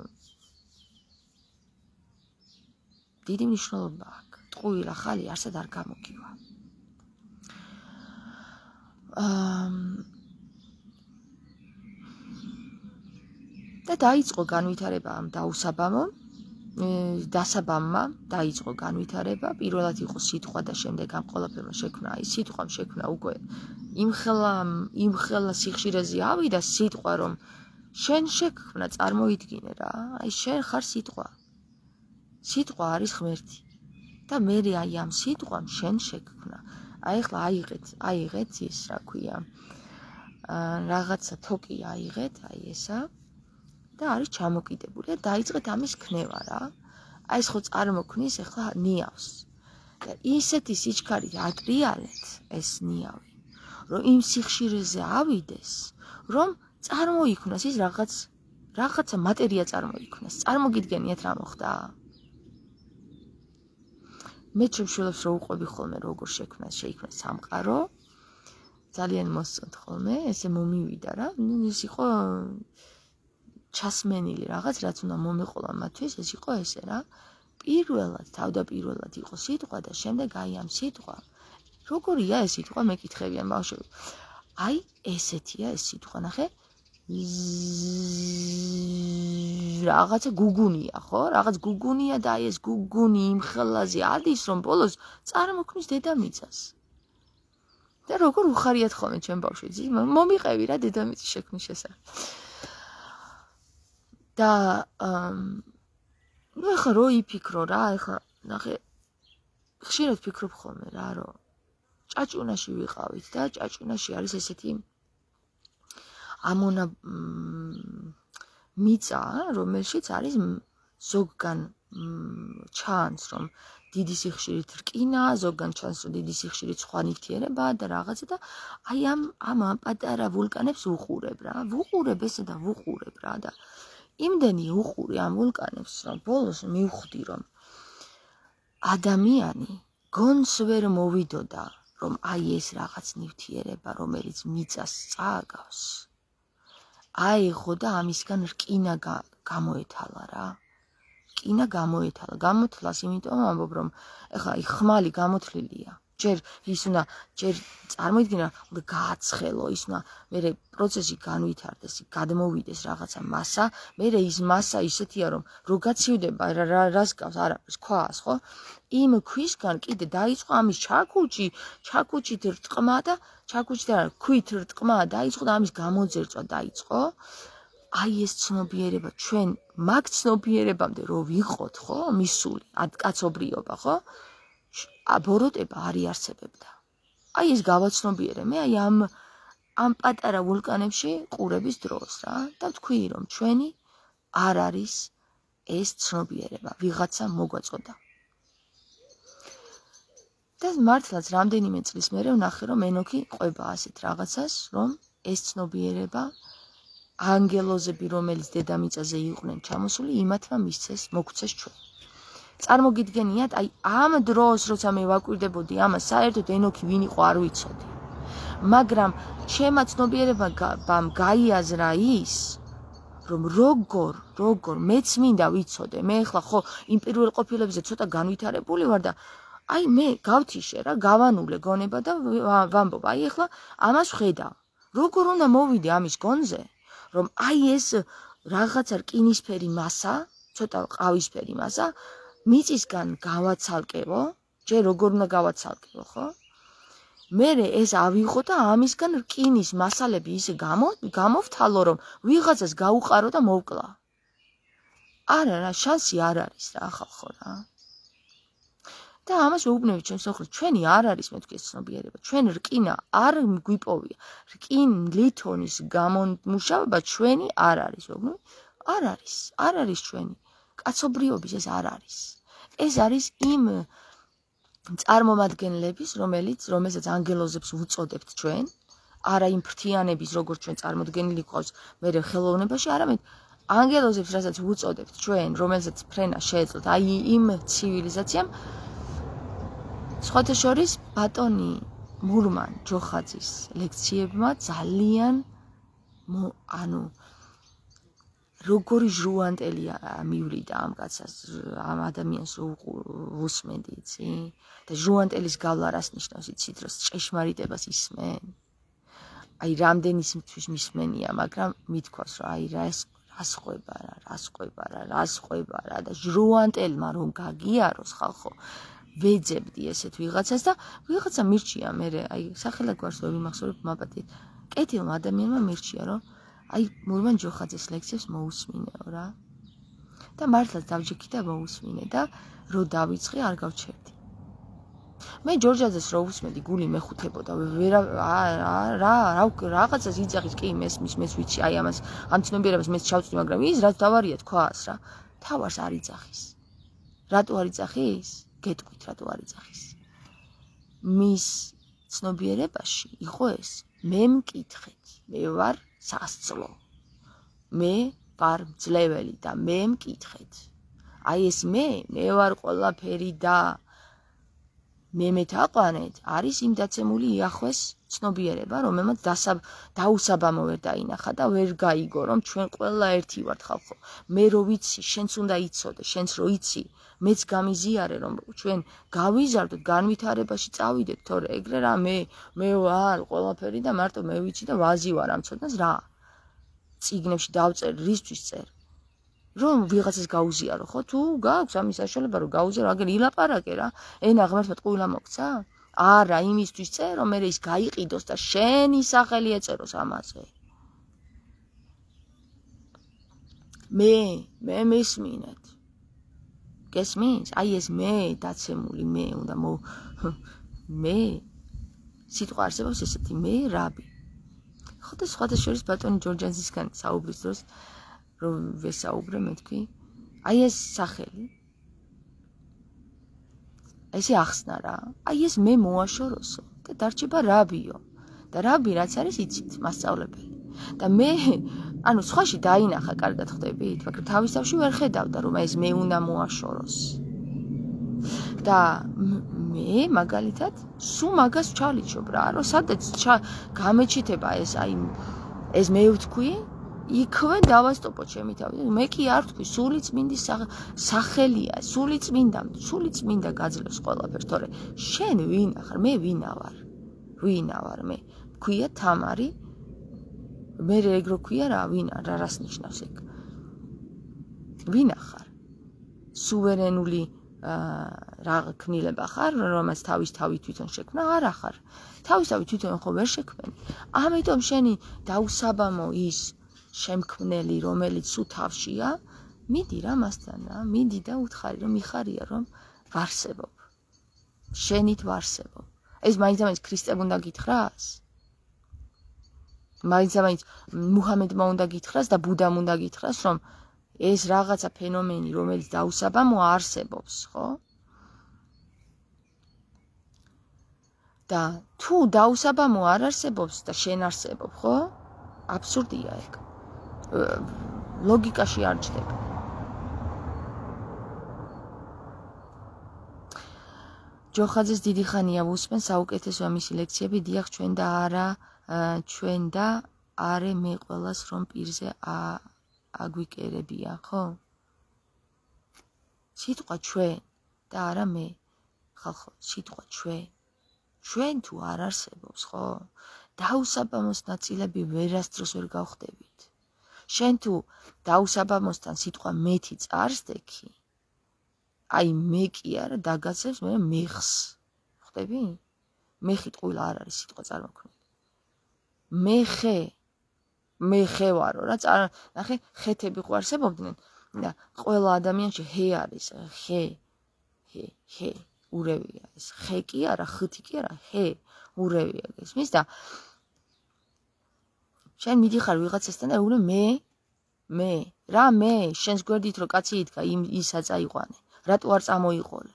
დიდი მნიშვნელობა აქვს. ტყუილ ახალი არსად არ გამოგივა. აა და დაიწყო განვითარება ამ დაუსაბამო დასაბამმა დაიწყო განვითარება. პირველად იყო სიტყვა და შემდეგ ამ ყველაფერმა შექმნა აი სიტყვამ შექმნა უკვე იმხელა იმხელა სიხშირეზე ავიდა სიტყვა რომ შენ შექმნა წარმოიდგინე რა. აი შენ ხარ სიტყვა. სიტყვა არის ღმერთი. და მე აი ამ სიტყვამ შენ შექმნა. აი ახლა აიღეთ აიღეთ ის რა ქვია. აა რაღაცა თოკი აიღეთ აი ესა და არის ჩამოკიდებული და დაიწყეთ ამის ქნება რა. აი ეს ხო წარმოქმნის ახლა ნიავს. და ისეთი სიჩქარი ატრიალეთ ეს ნიავი, რომ იმ სიხშირეზე ავიდეს, რომ წარმოიქმნას ის რაღაც რაღაცა მატერია წარმოიქმნას. წარმოგიდგენიათ რა მოხდა? მე ჩემშულებს რო უყვები ხოლმე როგორ შექმნა შეიქმნა სამყარო ძალიან მოსწონთ ხოლმე ესე მომივიდა რა ნუ ის იყო ჩასმენილი რაღაც რაც უნდა მომეყოლა მათთვის ეს იყო ესე რა. პირველად თავდაპირველად იყო სიტყვა და შემდეგ აი ამ სიტყვა. როგორია ეს სიტყვა მეკითხებიან ბავშვები. აი ესეთია ეს სიტყვა ნახე. რაღაცა გუგუნია ხო? რაღაც გუგუნია და აი ეს გუგუნი იმ ხელაზე ადის რომ ბოლოს წარმოქმნის დედამიწას. და როგორ უხარიათ ხოლმე ჩემ ბავშვი მომიყევი რა დედამიწის შექმნის შესახებ და ნუ ახლა რო იფიქრო რა ახლა ნახე ხშირად ფიქრობ ხოლმე რა რომ ჭაჭუნაში ვიყავით და ჭაჭუნაში არის ესეთი ამონა მიწა რომელშიც არის ზოგგან ჩანს რომ დიდი სიხშირით რკინა ზოგგან ჩანს რომ დიდი სიხშირით სხვა ნივთიერება და რაღაცა და აი ამ ამ პატარა ვულკანებს უყურებ რა ვუყურებ ესე და ვუყურებ რა და იმდენი უყური ამ ვულკანებს, რომ ბოლოს მივხვდი, რომ ადამიანი გონს ვერ მოვიდოდა, რომ აი ეს რაღაც ნივთიერება, რომელიც მიწას წააგავს, აიღო და ამისგან რკინა გამოეთალა რა. რკინა გამოეთალა. გამოთლას იმიტომ ამბობ, რომ ეხლა აი ხმალი გამოთლილია. ჯერ ის უნდა ჯერ წარმოიდგინა უნდა გააცხელო ის უნდა მე პროცესი განვითარდეს გადმოვიდეს რაღაცა მასა მე ის მასა ისეთია რომ რო გაცივდება რას გავს არა ქვას ხო? იმ ქვისგან კიდე დაიწყო ამის ჩაკუჭი ჩაკუჭით რტყმა და ჩაკუჭი და ქვით რტყმა დაიწყო და ამის გამოძერწვა დაიწყო. აი ეს ცნობიერება ჩვენ მაგ ცნობიერებამდე რო ვიყოთ ხო მისული კაცობრიობა ხო აბოროტება არ იარსებებდა. აი ეს გავაცნობიერე მე აი ამ ამ პატარა ვულკანებში ყურების დროს რა და თქვი რომ ჩვენი არ არის ეს ცნობიერება, ვიღაცა მოგვაწოდა. და მართლაც რამდენიმე წლის მერე ვნახე რომ ენოქი ყვება ასეთ რაღაცას, რომ ეს ცნობიერება ანგელოზები, რომელიც დედამიწაზე იყვნენ ჩამოსული, იმათმა მისცეს მოგვცეს ჩვენ. წარმოგიდგენიათ, აი ამ დროს, როცა მე ვაკვირდებოდი ამას, საერთოდ ენოქი ვინ იყო არ ვიცოდი. მაგრამ ჩემა ცნობიერებამ გაიაზრა ის, რომ როგორ, როგორ მეც მინდა ვიცოდე. მე ახლა ხო იმ პირველ ყოფილებზე ცოტა განვითარებული ვარ და აი მე გავთიშე რა, გავანულე გონება და ვამბობ, აი ახლა ამას ხედავ. როგორ უნდა მოვიდე ამის გონზე, რომ აი ეს რაღაცა რკინისფერი მასა, ცოტა ყავისფერი მასა მიწისგან გავაცალკევო, ჯერ როგორ უნდა გავაცალკევო, ხო? მე ეს ავიღო და ამისგან რკინის მასალები ისე გამო გამოვთალო, რომ ვიღაცას გაუყარო და მოვკლა. არა, რა შანსი არ არის რა, ხალხო რა. და ამას ვეუბნები ჩვენ სოხლი, ჩვენი არ არის მე თქვი ცნობიერება, ჩვენ რკინა არ გვიპოვია. რკინ ლითონის გამომუშავება ჩვენი არ არის, ვეუბნები? არ არის, არ არის ჩვენი. კაცობრიობის ეს არ არის. ეს არის იმ წარმომადგენლების, რომელიც რომელსაც ანგელოზებს უწოდებთ ჩვენ, არა იმ ფრთიანების, როგორც ჩვენ წარმოდგენილი ყავს მე ხელოვნებაში, არამედ ანგელოზებს, რასაც უწოდებთ ჩვენ, რომელსაც ფრენა შეეძლოთ, აი იმ ცივილიზაციამ სხვათა შორის ბატონი მურმან ჯოხაძის ლექციებმა ძალიან ანუ როგორი ჟუანტელია მივლიდა ამ კაცას ამ ადამიანს უსმენდი იცი და ჟუანტელის გავლა რას ნიშნავს იცით რომ ჭეშმარიტებას ისმენ? აი რამდენის მთვის მისმენია მაგრამ მithქვას რომ აი რა ეს რას ყვება რა რას ყვება რა რას ყვება რა და ჟუანტელმა რომ გაგიაროს ხალხო ვეძებდი ესეთ ვიღაცას და ვიღაცა მირჩია მე აი სახელად გვარს ვერ მიმახსოვრებ მაპატი კეთილმა ადამიანმა მირჩია რომ აი მურმან ჯოხაძეს ლექსებს მოусმინეო რა. და მართლაც დავჯექი და მოусმინე და რო დავიწყე არ გავჩერდი. მე ჯორჯაძეს რო უსმედი გული მეხუთებოდა ვერა რა რა რაღაცას იძახის კი მესმის მეც ვიცი აი ამას ამ ცნობიერებას მეც ჩავწვდი მაგრამ ის რაც დავარია თქვას რა. თავარს არ იძახის რატო არ იძახის გეტყვით რატო არ იძახის მის ცნობიერებაში იყო ეს. მე მკითხეთ. მე ვარ სასწლო მე ვარ მძლეველი და მე მკითხეთ. აი ეს მე მე ვარ ყველაფერი და მე მეთაყვანეთ არის იმ დაცემული იახვეს ცნობიერება რომელმაც დაუსაბამო ვერ დაინახა და ვერ გაიგო რომ ჩვენ ყველა ერთი ვართ ხალხო. მე რო ვიცი შენც უნდა იცოდე შენც რო იცი მეც გამიზიარე რომ ჩვენ გავიზარდოთ განვითარებაში წავიდეთ თორე. ეგრე რა მე მე ვარ ყველაფერი და მარტო მე ვიცი და ვაზი ვარ ამ ცოდნას. რა? ციგნებში დავწერ რისთვის წერ რომ ვიღაცას გაუზიარო ხო? თუ გაქვს ამის საშუალება რომ გაუზიარო აგერ ილაპარაკე რა. ენა ღმერთმა ყუილა მოგცა არა იმისთვის წე რომ მე ის გაიყიდოს და შენი სახელი ეწეროს ამაზე. მე მე მისმინეთ გესმის აი ეს მე დაცემული მე უნდა მო მე. სიტყვა არსებობს ესეთი მე რაბი. ხო და სხვათა შორის ბატონი ჯორჯანსისგან საუბრის დროს რომ ვესაუბრე მე თქვი აი ეს სახელი. ესე ახსნა რა აი ეს მე მოაშოროსო და დარჩება რაბიო. და რაბი რაც არის იცით მასწავლებელი. და მე ანუ სხვაში დაინახა კარგად ხდებით მაგრამ თავისთავში ვერ ხედავდა რომ ეს მე უნდა მოაშოროს. და მე მაგალითად სუ მაგას ჩალიჩობ რა რომ სადაც გამეჩითება ეს აი ეს მე ვთქვი იქვე დავასტოპო ჩემი თავი. მე კი არ თქვი, სული წმინდის სახელია, სული წმინდა, სული წმინდა გაძლევს ყველაფერს, თორე შენ ვინ ახარ? მე ვინა ვარ? ვინა ვარ მე? ქვია თამარი. მე ეგრო ქვია რა, ვინა, რა რას ნიშნავს ეგ? ვინა ხარ? სუვერენული რა ქმნილება ხარ, რომელსაც თავის თავი თვითონ შექმნა, არა ხარ. თავის თავი თვითონ ხო ვერ შექმნი. ამიტომ შენი დაუსაბამო ის შემქმნელი, რომელიც სუ თავშია, მიდი რა მასთან რა, მიდი და უთხარი რომ მიხარია რომ ვარსებობ. შენით ვარსებობ. ეს მაინც-მაინც ქრისტემ უნდა გითხრას? მაინც-მაინც მუჰამედმა უნდა გითხრას და ბუდამ უნდა გითხრას, რომ ეს რაღაცა ფენომენი, რომელიც დაუსაბამო არსებობს, ხო? და თუ დაუსაბამო არ არსებობს და შენ არსებობ, ხო? აბსურდია ეგ. ლოგიკაში არ ჩდება. ჯოხაძეს დიდი ხანია უსმენ საუკეთესო მისი ლექციები დიახ ჩვენ და არა ჩვენ და არე მე ყოველას რომ პირზე აგვიკერებია ხო? სიტყვა ჩვენ და არა მე ხალხო სიტყვა ჩვენ ჩვენ თუ არ არსებობს ხო? დაუსაბამოს ნაწილები ვერასდროს ვერ გავხდებით. შენ თუ დაუსაბამოსთან სიტყვა მეთი წარსდექი აი მე კი არა დაგაცებს მე მეხს. ხვდები? მეხი ტყუილა არ არის სიტყვა წარმოქმნილი. მეხე მეხე ვარო რა ნახე ხეთები ყვარსებობდნენ. და ყველა ადამიანში ჰე არის ჰე ჰე ჰე ურევია ეს. ხე კი არა ხთი კი არა ჰე ურევია გესმის და შენ მიდიხარ ვიღაცასთან და უნდა მე მე რა მე? შენს გვერდით რო კაცი იდგა იმ ისა წაიყვანე რატო არ წამოიყოლე.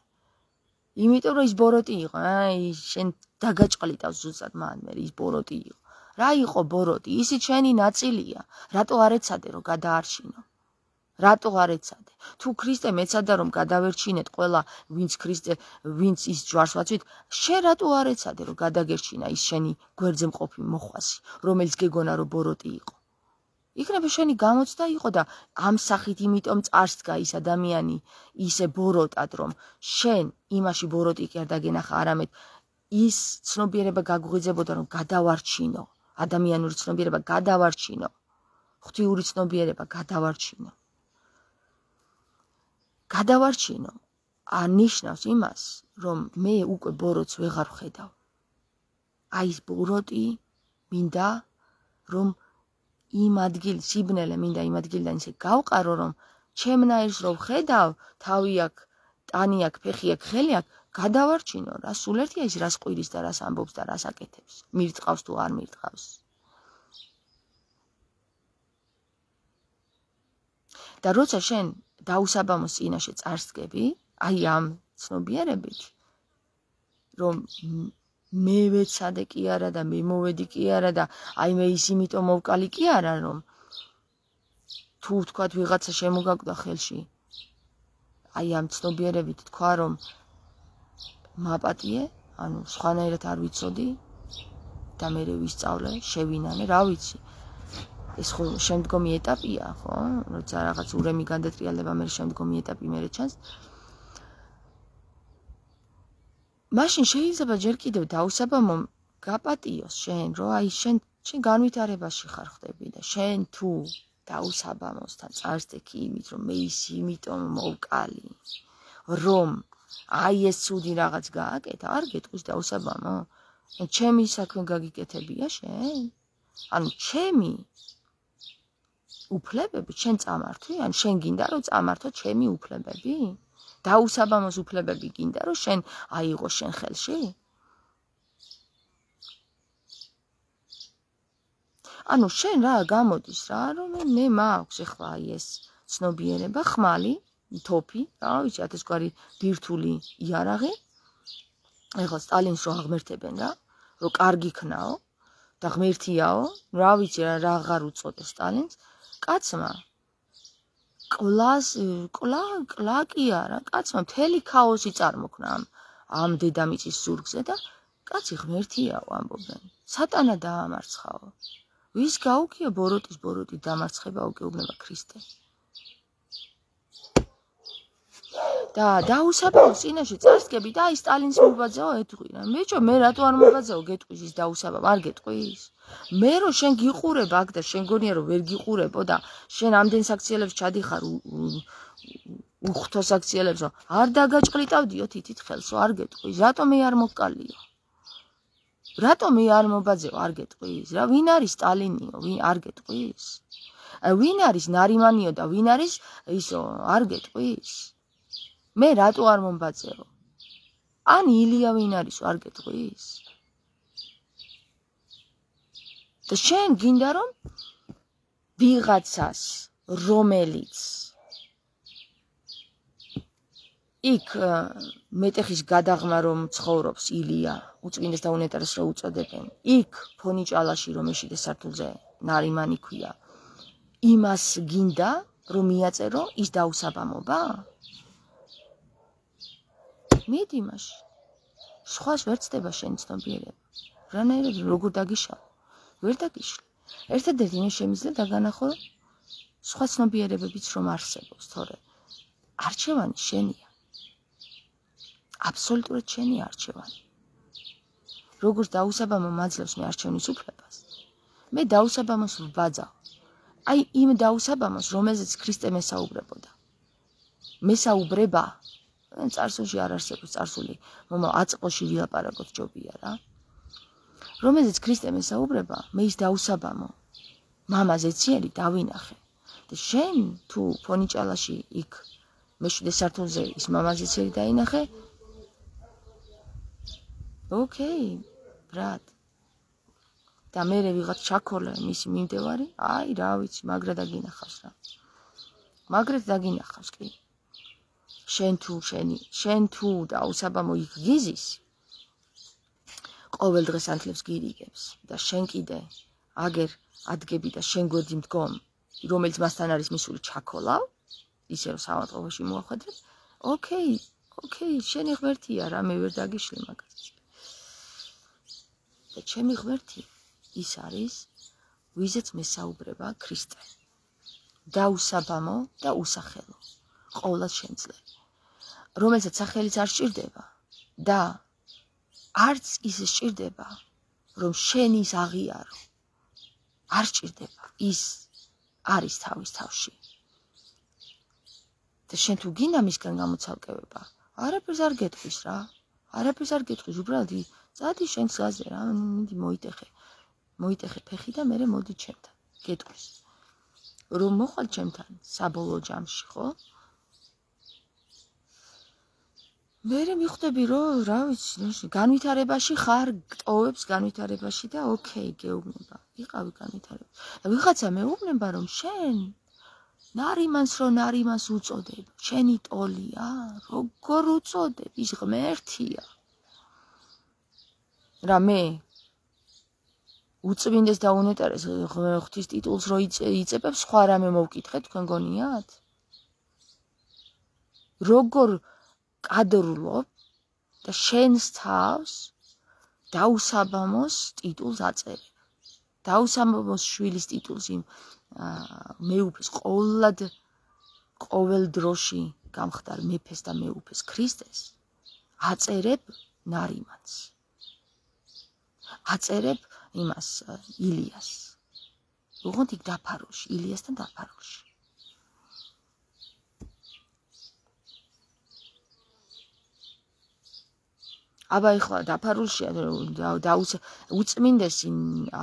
იმიტომ რომ ის ბოროტი იყო. აი შენ დაგაჭყლიტავს ზუსტად მან მე ის ბოროტი იყო. რა იყო ბოროტი? ისი ჩვენი ნაწილია. რატო არ ეცადე რომ გადაარჩინო რატო არ ეცადე? თუ ქრისტე მეცადა რომ გადავერჩინეთ ყველა ვინც ქრისტე ვინც ის ჯვარს ვაცვით, შენ რატო არ ეცადე რომ გადაგერჩინა ის შენი გვერდზე მყოფი მოხვასი, რომელიც გეგონა რომ ბოროტი იყო? იქნება შენი გამოცდა იყო და ამ სახით იმიტომ წარსდგა ის ადამიანი ისე ბოროტად რომ შენ იმაში ბოროტი კი არ დაგენახა არამედ ის ცნობიერება გაგუღიძებოდა რომ გადავარჩინო ადამიანური ცნობიერება გადავარჩინო ღვთიური ცნობიერება გადავარჩინო გადავარჩინო. ანიშნავს იმას რომ მე უკვე ბოროტს ვეღარ ხედავ აი ეს ბოროტი მინდა რომ იმ ადგილ სიბნელე მინდა იმ ადგილიდან ისე გავყარო რომ ჩემნაირს რო ხედავ თავი აქ ტანი აქ ფეხი აქ ხელი აქ გადავარჩინო რა სულ ერთია ის რას ყვირის და რას ამბობს და რას აკეთებს. მირწყავს თუ არ მირწყავს. და როცა შენ დაუსაბამოს წინაშე წარსდგები აი ამ ცნობიერებით რომ მე ვეცადე კი არა და მე მოვედი კი არა და აი მე ის იმიტომ მოვკალი კი არა რომ თუ თქვათ ვიღაცა შემოგაკვდა ხელში აი ამ ცნობიერებით თქვა რომ მაპატიე ანუ სხვანაირად არ ვიცოდი და მე ვისწავლე შევინანე რა ვიცი ეს ხო შემდგომი ეტაპია ხო როცა რაღაც ურემი განდატრიალება მე შემდგომი ეტაპი მე ჩანს მაშინ შეიძლება ჯერ კიდევ დაუსაბამო გაპატიოს შენ, რომ აი შენ შენ განვითარებაში ხარ ხდები და შენ თუ დაუსაბამოსთან წარსდექი იმით, რომ მე ის იმიტომ მოვკალი, რომ აი ეს ცუდი რაღაც გააკეთა, არ გეტყვის დაუსაბამო? ჩემი საქმე გაგიკეთებია შენ? ანუ ჩემი უფლებები შენ წამართვი? ან შენ გინდა რომ წამართო ჩემი უფლებები? დაუსაბამოს უფლებები გინდა რომ შენ აიღო შენ ხელში? ანუ შენ რა გამოდის რა რომ მე მაქვს ახლა ეს ცნობიერება ხმალი თოფი რა ვიცი ათეს გვარი ბირთული იარაღი ეხლა სტალინს რო აღმერთებენ რა რო კარგი ქნაო და ღმერთიაო რა ვიცი რა აღარ უწოდე სტალინს კაცმა? კლას კლა კლაკი არა კაცმა მთელი ქაოსი წარმოქნა ამ ამ დედამიწის ზურგზე და კაცი ღმერთიაო ამბობენ სატანა დაამარცხაო. ვის გაუქია ბოროტის ბოროტი დამარცხება უკეუბნება ქრისტე? და დაუსაბამო წინაშე წარსკები და აი სტალინს მობაძეო ეთყვი რა მეჭო მე რატო არ მობაძეო გეტყვის ის დაუსაბამო არ გეტყვის მე რო შენ გიყურებ აქ და შენ გონია რომ ვერ გიყურებო და შენ ამდენ საქციელებს ჩადიხარ უხთო საქციელებს არ დაგაჭყლიტავდიო თითით ხელსო არ გეტყვის რატო მე არ მოკალიო რატო მე არ მობაძეო არ გეტყვის რა ვინ არის სტალინიო ვინ არ გეტყვის ვინ არის ნარიმანიო და ვინ არის ისო არ გეტყვის მე რატო არ მომბაწერო? ან ილია ვინ არის არ გეტყვის? და შენ გინდა რომ ვიღაცას რომელიც იქ მეტეხის გადაღმა რომ ცხოვრობს ილია უწმინდეს და უნეტარეს რო უწოდებენ იქ ფონიჭალაში რომ ეშიდე სართულზე ნარიმანი ქვია იმას გინდა რომ მიაწერო ის დაუსაბამობა მიდი იმაში. სხვას ვერ ცდება შენი ცნობიერება. რანაირად როგორ დაგიშალ? ვერ დაგიშლ. ერთადერთი იმის შემიძლია დაგანახო სხვა ცნობიერებებიც რომ არსებობს, თორე არჩევანი შენია. აბსოლუტურად შენი არჩევანი. როგორ დაუსაბამო მაძლევს მე არჩევნის უფლებას? მე დაუსაბამოს ვბაძავ. აი იმ დაუსაბამოს, რომელზეც ქრისტე მესაუბრებოდა. მესაუბრება წარსულში არ არსებობს წარსული მომა აწყოში ვილაპარაკოთ ჯობია რა რომელზეც ქრისტე მესაუბრება მე ის დაუსაბამო. მამაზე ციელი დავინახე. და შენ თუ ფონიჭალაში იქ მეშვიდე სართულზე ის მამაზე ციელი დაინახე. ოკეი ბრატ და მე ვიღაც ჩაქოლე მისი მიმდევარი? აი რა ვიცი მაგრა დაგინახავს რა. მაგრეთ დაგინახავს კი. შენ თუ შენი შენ თუ და უსაბამო იქ გიზის ყოველ დღეს ანთლებს გირიგებს და შენ კიდე აგერ ადგები და შენ გვერდი მდგომ რომელიც მასთან არის მისული ჩაქოლავ ისე რომ სამართლობაში მოახვედრებ. ოკეი, ოკეი, შენი ღმერთია რა, მე ვერ დაგიშლი მაგას. და ჩემი ღმერთი ის არის, ვიზეც მესაუბრება ქრისტე. დაუსაბამო და usახელო. ყოვლად შემძლე. რომელსაც სახელიც არ სჭირდება და არც ის სჭირდება, რომ შენის აღიარო. არ სჭირდება ის არის თავის თავში. და შენ თუ გინდა მისგან გამოცალკევება, არაფერს არ გეტყვის რა. არაფერს არ გეტყვის, უბრალოდ წადი შენ გზაზე რა, მიდი მოიტეხე. მოიტეხე ფეხი და მე მოდი ჩემთან. გეტყვის. რომ მოხალ ჩემთან საბოლოო ჯამში, ხო? მე მიხვდები რომ რა ვიცი, განვითარებაში ხარ, ტოვებს განვითარებაში და ოკეი, გეუბნება. იყავი განვითარება. და ვიღაცა მეუბნება რომ შენ ნარიმანს რო ნარიმანს უწოდებ, შენი ტოლია, როგორ უწოდებ, ის ღმერთია. რა მე უწმინდეს და უნეტარეს ღვთის ტიტულს რო იწებებ, სხვა რამე მოვკითხე თქვენ გონიათ? როგორ კადრულობ და შენს თავს დაუსაბამოს ტიტულს აწერებ. დაუსაბამოს შვილის ტიტულს იმ მეუფეს ყოვლად ყოველ დროში გამხდარ მეფეს და მეუფეს ქრისტეს აწერებ ნარიმანს. აწერებ იმას ილიას. უღონდ იქ დაფარულში ილიასთან დაფარულში აბა ეხლა დაფარულშია დაუც უწმინდესი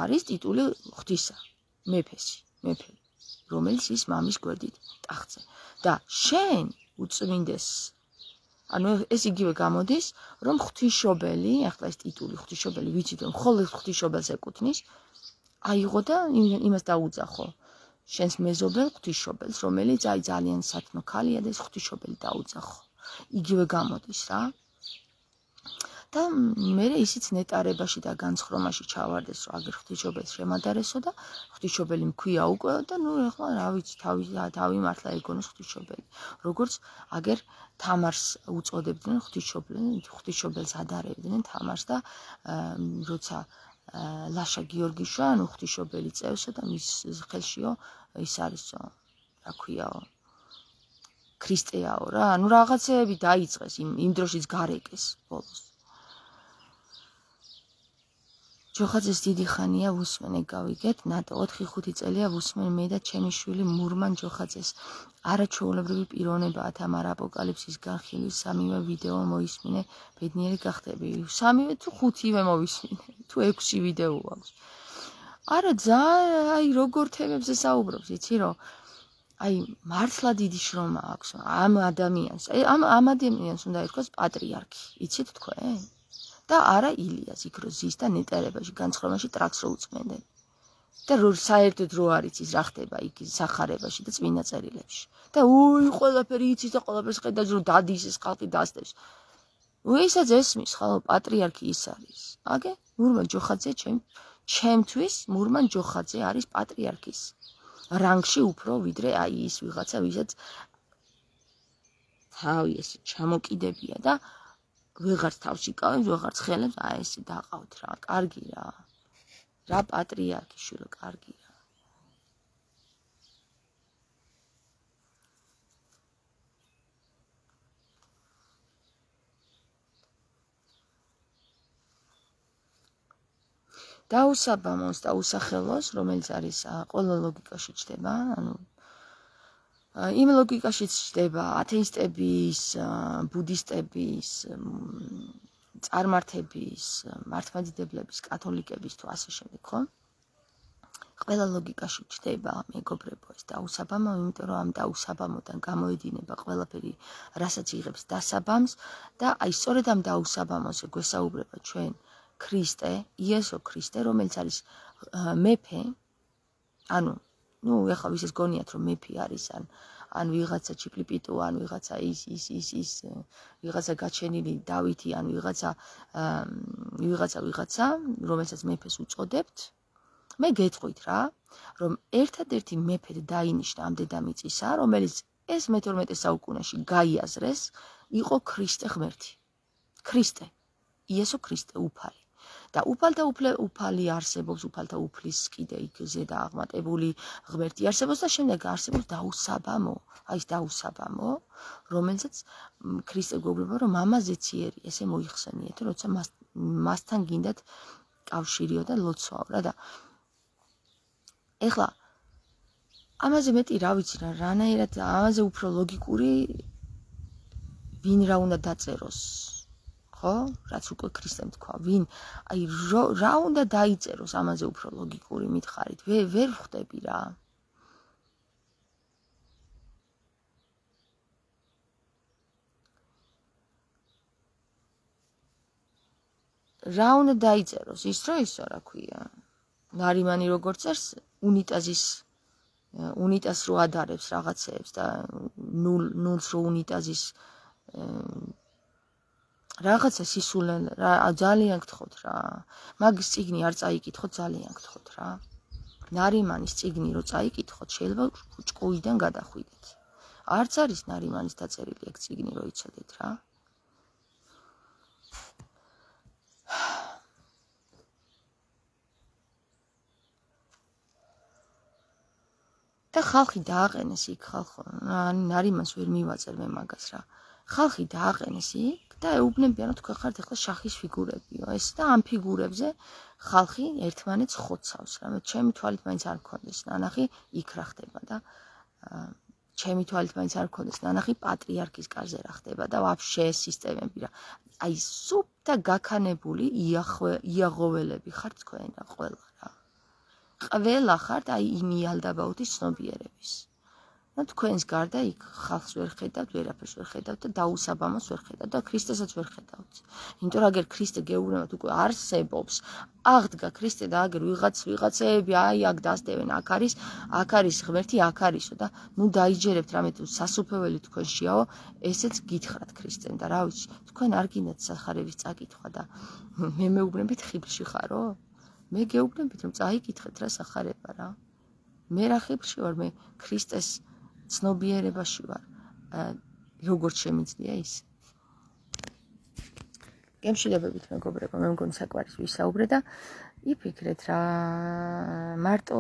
არის ტიტული ღვთისა მეფესი მეფე რომელიც ის მამის გვერდით ტახტზე. და შენ უწმინდეს ანუ ეს იგივე გამოდის რომ ღვთისმშობელი ახლა ეს ტიტული ღვთისმშობელი ვიცით რომ ხოლმე ღვთისმშობელს ეკუთვნის აიღო და იმას დაუძახო. შენს მეზობელ ღვთისმშობელს რომელიც აი ძალიან სათნო ქალია და ეს ღვთისმშობელი დაუძახო. იგივე გამოდის რა და მე ისიც ნეტარებაში და განცხრომაში ჩავარდეს რომ აგერ ღვთისმშობელს შემადარესო და ღვთისმშობელი მქვია უკვე და ნუ ეხლა რა ვიცი თავი თავი მართლა ეგონოს ღვთისმშობელი. როგორც აგერ თამარს უწოდებდნენ ღვთისმშობელი ღვთისმშობელს ადარებდნენ თამარს და როცა ლაშა გიორგიშვა ანუ ღვთისმშობელი წევსო და მის ხელშიო ის არისო რა ქვიაო ქრისტეაო რა. ანუ რაღაცეები დაიწყეს იმ იმ დროშიც გარეკეს ბოლოს ჯოხაძეს დიდი ხანია ვუსმენე გავიგეთ ნატო 4-5 წელია ვუსმენ მე და ჩემი შვილი მურმან ჯოხაძეს. არაჩვეულებრივი პიროვნებაა თამარ აპოკალიფსის განხილი სამივე ვიდეო მოისმინე ბედნიერი გახდები. სამივე თუ ხუთივე მოვისმინე თუ ექვსი ვიდეო აქვს? არა ძა აი როგორ თემებზე საუბრობს იცი რომ აი მართლა დიდი შრომა აქვს ამ ადამიანს. ამ ამ ადამიანს უნდა ითქვას პატრიარქი. იცით თქვენ და არა ილიას იქ რო ზის და ნეტარებაში განცხრომაში ტრაქს რო უწმენდნენ. და რო საერთოდ რო არის ის რა ხდება იქ სახარებაში და წმინდა წერილებში. და უი ყველაფერი იცის და ყველაფერს ხედავს რომ დადის ეს ხალხი დასდევს. უისაც ესმის ხალ პატრიარქი ის არის აგე? მურმან ჯოხაძე ჩემ ჩემთვის მურმან ჯოხაძე არის პატრიარქის რანგში უფრო ვიდრე აი ის ვიღაცა ვისაც თავი ეს ჩამოკიდებია და ვეღარც თავში კავებს, ვეღარც ხელებს, აი ესე დაყავთ რა, კარგი რა. რა პატრიარქი შვილო, კარგი რა. დაუსაბამოს და უსახელოს, რომელიც არის ყველა ლოგიკაში ჩდება, ანუ იმ ლოგიკაშიც ჩდება ათეისტების, ბუდისტების, წარმართების, მართლმადიდებლების, კათოლიკების თუ ასე შემდეგ, ხო? ყველა ლოგიკაში ჩდება მეგობრებო ეს დაუსაბამო, იმიტომ რომ ამ დაუსაბამოდან გამოედინება ყველაფერი, რასაც იღებს დასაბამს და აი სწორედ ამ დაუსაბამოზე გვესაუბრება ჩვენ ქრისტე, იესო ქრისტე, რომელიც არის მეფე, ანუ ну, ეხლა ვისაც გონიათ რომ მეფი არის ან ან ვიღაცა ჩიპლიპიტუ ან ვიღაცა ის ის ის ის ვიღაცა გაჩენილი დავითი ან ვიღაცა ვიღაცა ვიღაცა რომელსაც მეფეს უწოდებთ მე გეტყვით რა რომ ერთადერთი მეფე დაინიშნა ამ დედამიწისა რომელიც ეს მე-12 საუკუნეში გაიაზრეს, იყო ქრისტე ღმერთი. ქრისტე. იესო ქრისტე უფალი. და უფალთა უფლე უფალი არსებობს, უფალთა უფლის კიდე იქ ზედა აღმატებული ღმერთი არსებობს და შემდეგ არსებობს დაუსაბამო, აი ეს დაუსაბამო, რომელსაც ქრისტე გვეუბნება, რომ მამაზეც იერი, ესე მოიხსენიეთ, როცა მას მასთან გინდათ კავშირიო და ლოცვაო რა და ეხლა ამაზე მეტი რა ვიცი რა რანაირად ამაზე უფრო ლოგიკური ვინ რა უნდა დაწეროს ხო? რაც უკვე ქრისტემ თქვა. ვინ? აი რა უნდა დაიწეროს ამაზე უფრო ლოგიკური მითხარით? ვერ ვერ ხვდები რა. რა უნდა დაიწეროს? ის რა ისო რა ქვია? ნარიმანი როგორ წერს უნიტაზის უნიტაზს რო ადარებს რაღაცეებს და ნულ ნულს რო უნიტაზის რაღაცა სისულე რა ძალიან გთხოვთ რა. მაგის ციგნი არ წაიკითხოთ ძალიან გთხოვთ რა. ნარიმანის ციგნი რო წაიკითხოთ შეიძლება ჭკუიდან გადახვიდეთ. არც არის ნარიმანის დაწერილი ეგ ციგნი რო იცოდეთ რა. და ხალხი დააყენეს იქ ხალხო. ნარიმას ვერ მივაწერ მე მაგას რა ხალხი დააყენეს იქ და ეუბნებიან რომ თქვენ ხართ ახლა შახის ფიგურებიო. ეს და ამ ფიგურებზე ხალხი ერთმანეთს ხოცავს რა მე ჩემი თვალით მაინც არ მქონდეს ნანახი იქ რა ხდება და ჩემი თვალით მაინც არ მქონდეს ნანახი პატრიარქის კარზე რა ხდება და ვაფშე სისტემები რა. აი სუპთა გაქანებული იაღველები ხართ თქვენ რა. ყველა ყველა ხართ აი იმ იალდაბაუთის ცნობიერების. და თქვენს გარდა იქ ხალხს ვერ ხედავთ, ვერაფერს ვერ ხედავთ და დაუსაბამოს ვერ ხედავთ და ქრისტესაც ვერ ხედავთ. იმიტომ რომ აგერ ქრისტე გეუბნებათ უკვე არსებობს, აღდგა ქრისტე და აგერ ვიღაც ვიღაცეები აი აქ დასდევენ, აქ არის, აქ არის ღმერთი, აქ არისო და ნუ დაიჯერებთ რამე თუ სასופველი თქვენშიაო, ესეც გითხრათ ქრისტემ და რა ვიცი, თქვენ არ გინდათ სახარების წაკითხვა და მე მეუბნებით ხიბლში ხარო? მე გეუბნებით რომ წაიკითხეთ რა სახარება რა მე რა ხიფში ვარ მე ქრისტეს ცნობიერებაში ვარ. როგორც შემიძლია ის. გემშვიდობებით მეგობრებო მე მგონი საკვარის ვისაუბრე და იფიქრეთ რა მარტო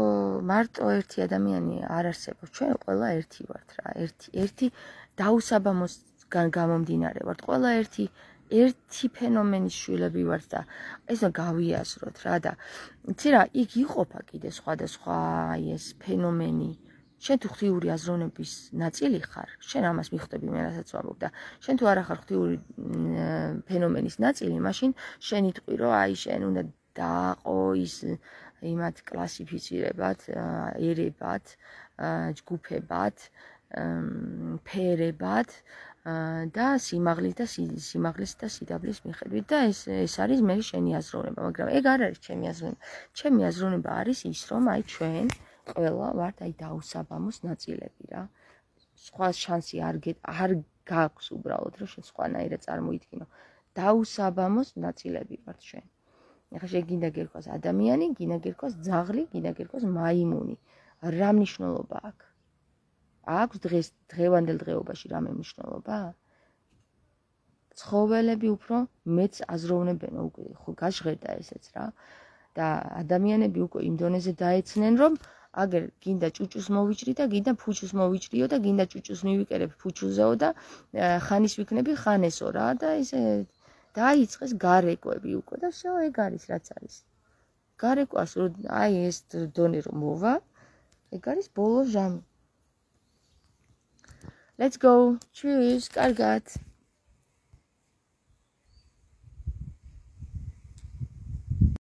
მარტო ერთი ადამიანი არ არსებობს. ჩვენ ყველა ერთი ვართ რა. ერთი ერთი დაუსაბამოს გამომდინარე ვართ. ყველა ერთი ერთი ფენომენის შვილები ვართ და ესა გავიაზროთ რა და იცი რა იქ იყოფა კიდე სხვადასხვა აი ეს ფენომენი შენ თუ ღვთიური აზროვნების ნაწილი ხარ შენ ამას მიხვდები მე რასაც ვამბობ და შენ თუ არ ახარ ღვთიური ფენომენის ნაწილი მაშინ შენ იტყვი რომ აი შენ უნდა დააყო ის იმათ კლასიფიცირებად ერებად ჯგუფებად ფერებად და სიმაღლის და სიმაღლის და სიდაბლის მიხედვით და ეს ეს არის მე შენი აზროვნება, მაგრამ ეგ არ არის ჩემი აზროვნება. ჩემი აზროვნება არის ის, რომ აი ჩვენ ყველა ვართ აი დაუსაბამოს ნაწილები რა. სხვა შანსი არ არ გაქვს უბრალოდ რომ შენ სხვანაირად წარმოიდგინო. დაუსაბამოს ნაწილები ვართ ჩვენ. ახლა შეგინდა გერქოს ადამიანი, გინდა გერქოს ძაღლი, გინდა გერქოს მაიმუნი. რა მნიშვნელობა აქვს? აქვს დღეს დღევანდელ დღეობაში რამე მნიშვნელობა? ცხოველები უფრო მეც აზროვნებენ უკვე ხო გაჟღერდა ესეც რა და ადამიანები უკვე იმ დონეზე დაეცნენ რომ აგერ გინდა ჭუჭუს მოვიჭრი და გინდა ფუჩუს მოვიჭრიო და გინდა ჭუჭუს მივიკერებ ფუჩუზეო და ხანის ვიქნები ხანესო რა და ისე დაიწყეს გარეკოები უკვე და შო ეგ არის რაც არის გარეკოას რომ აი ეს დონე რომ მოვა ეგ არის ბოლო ჟამი Let's go. Cheers. კარგად.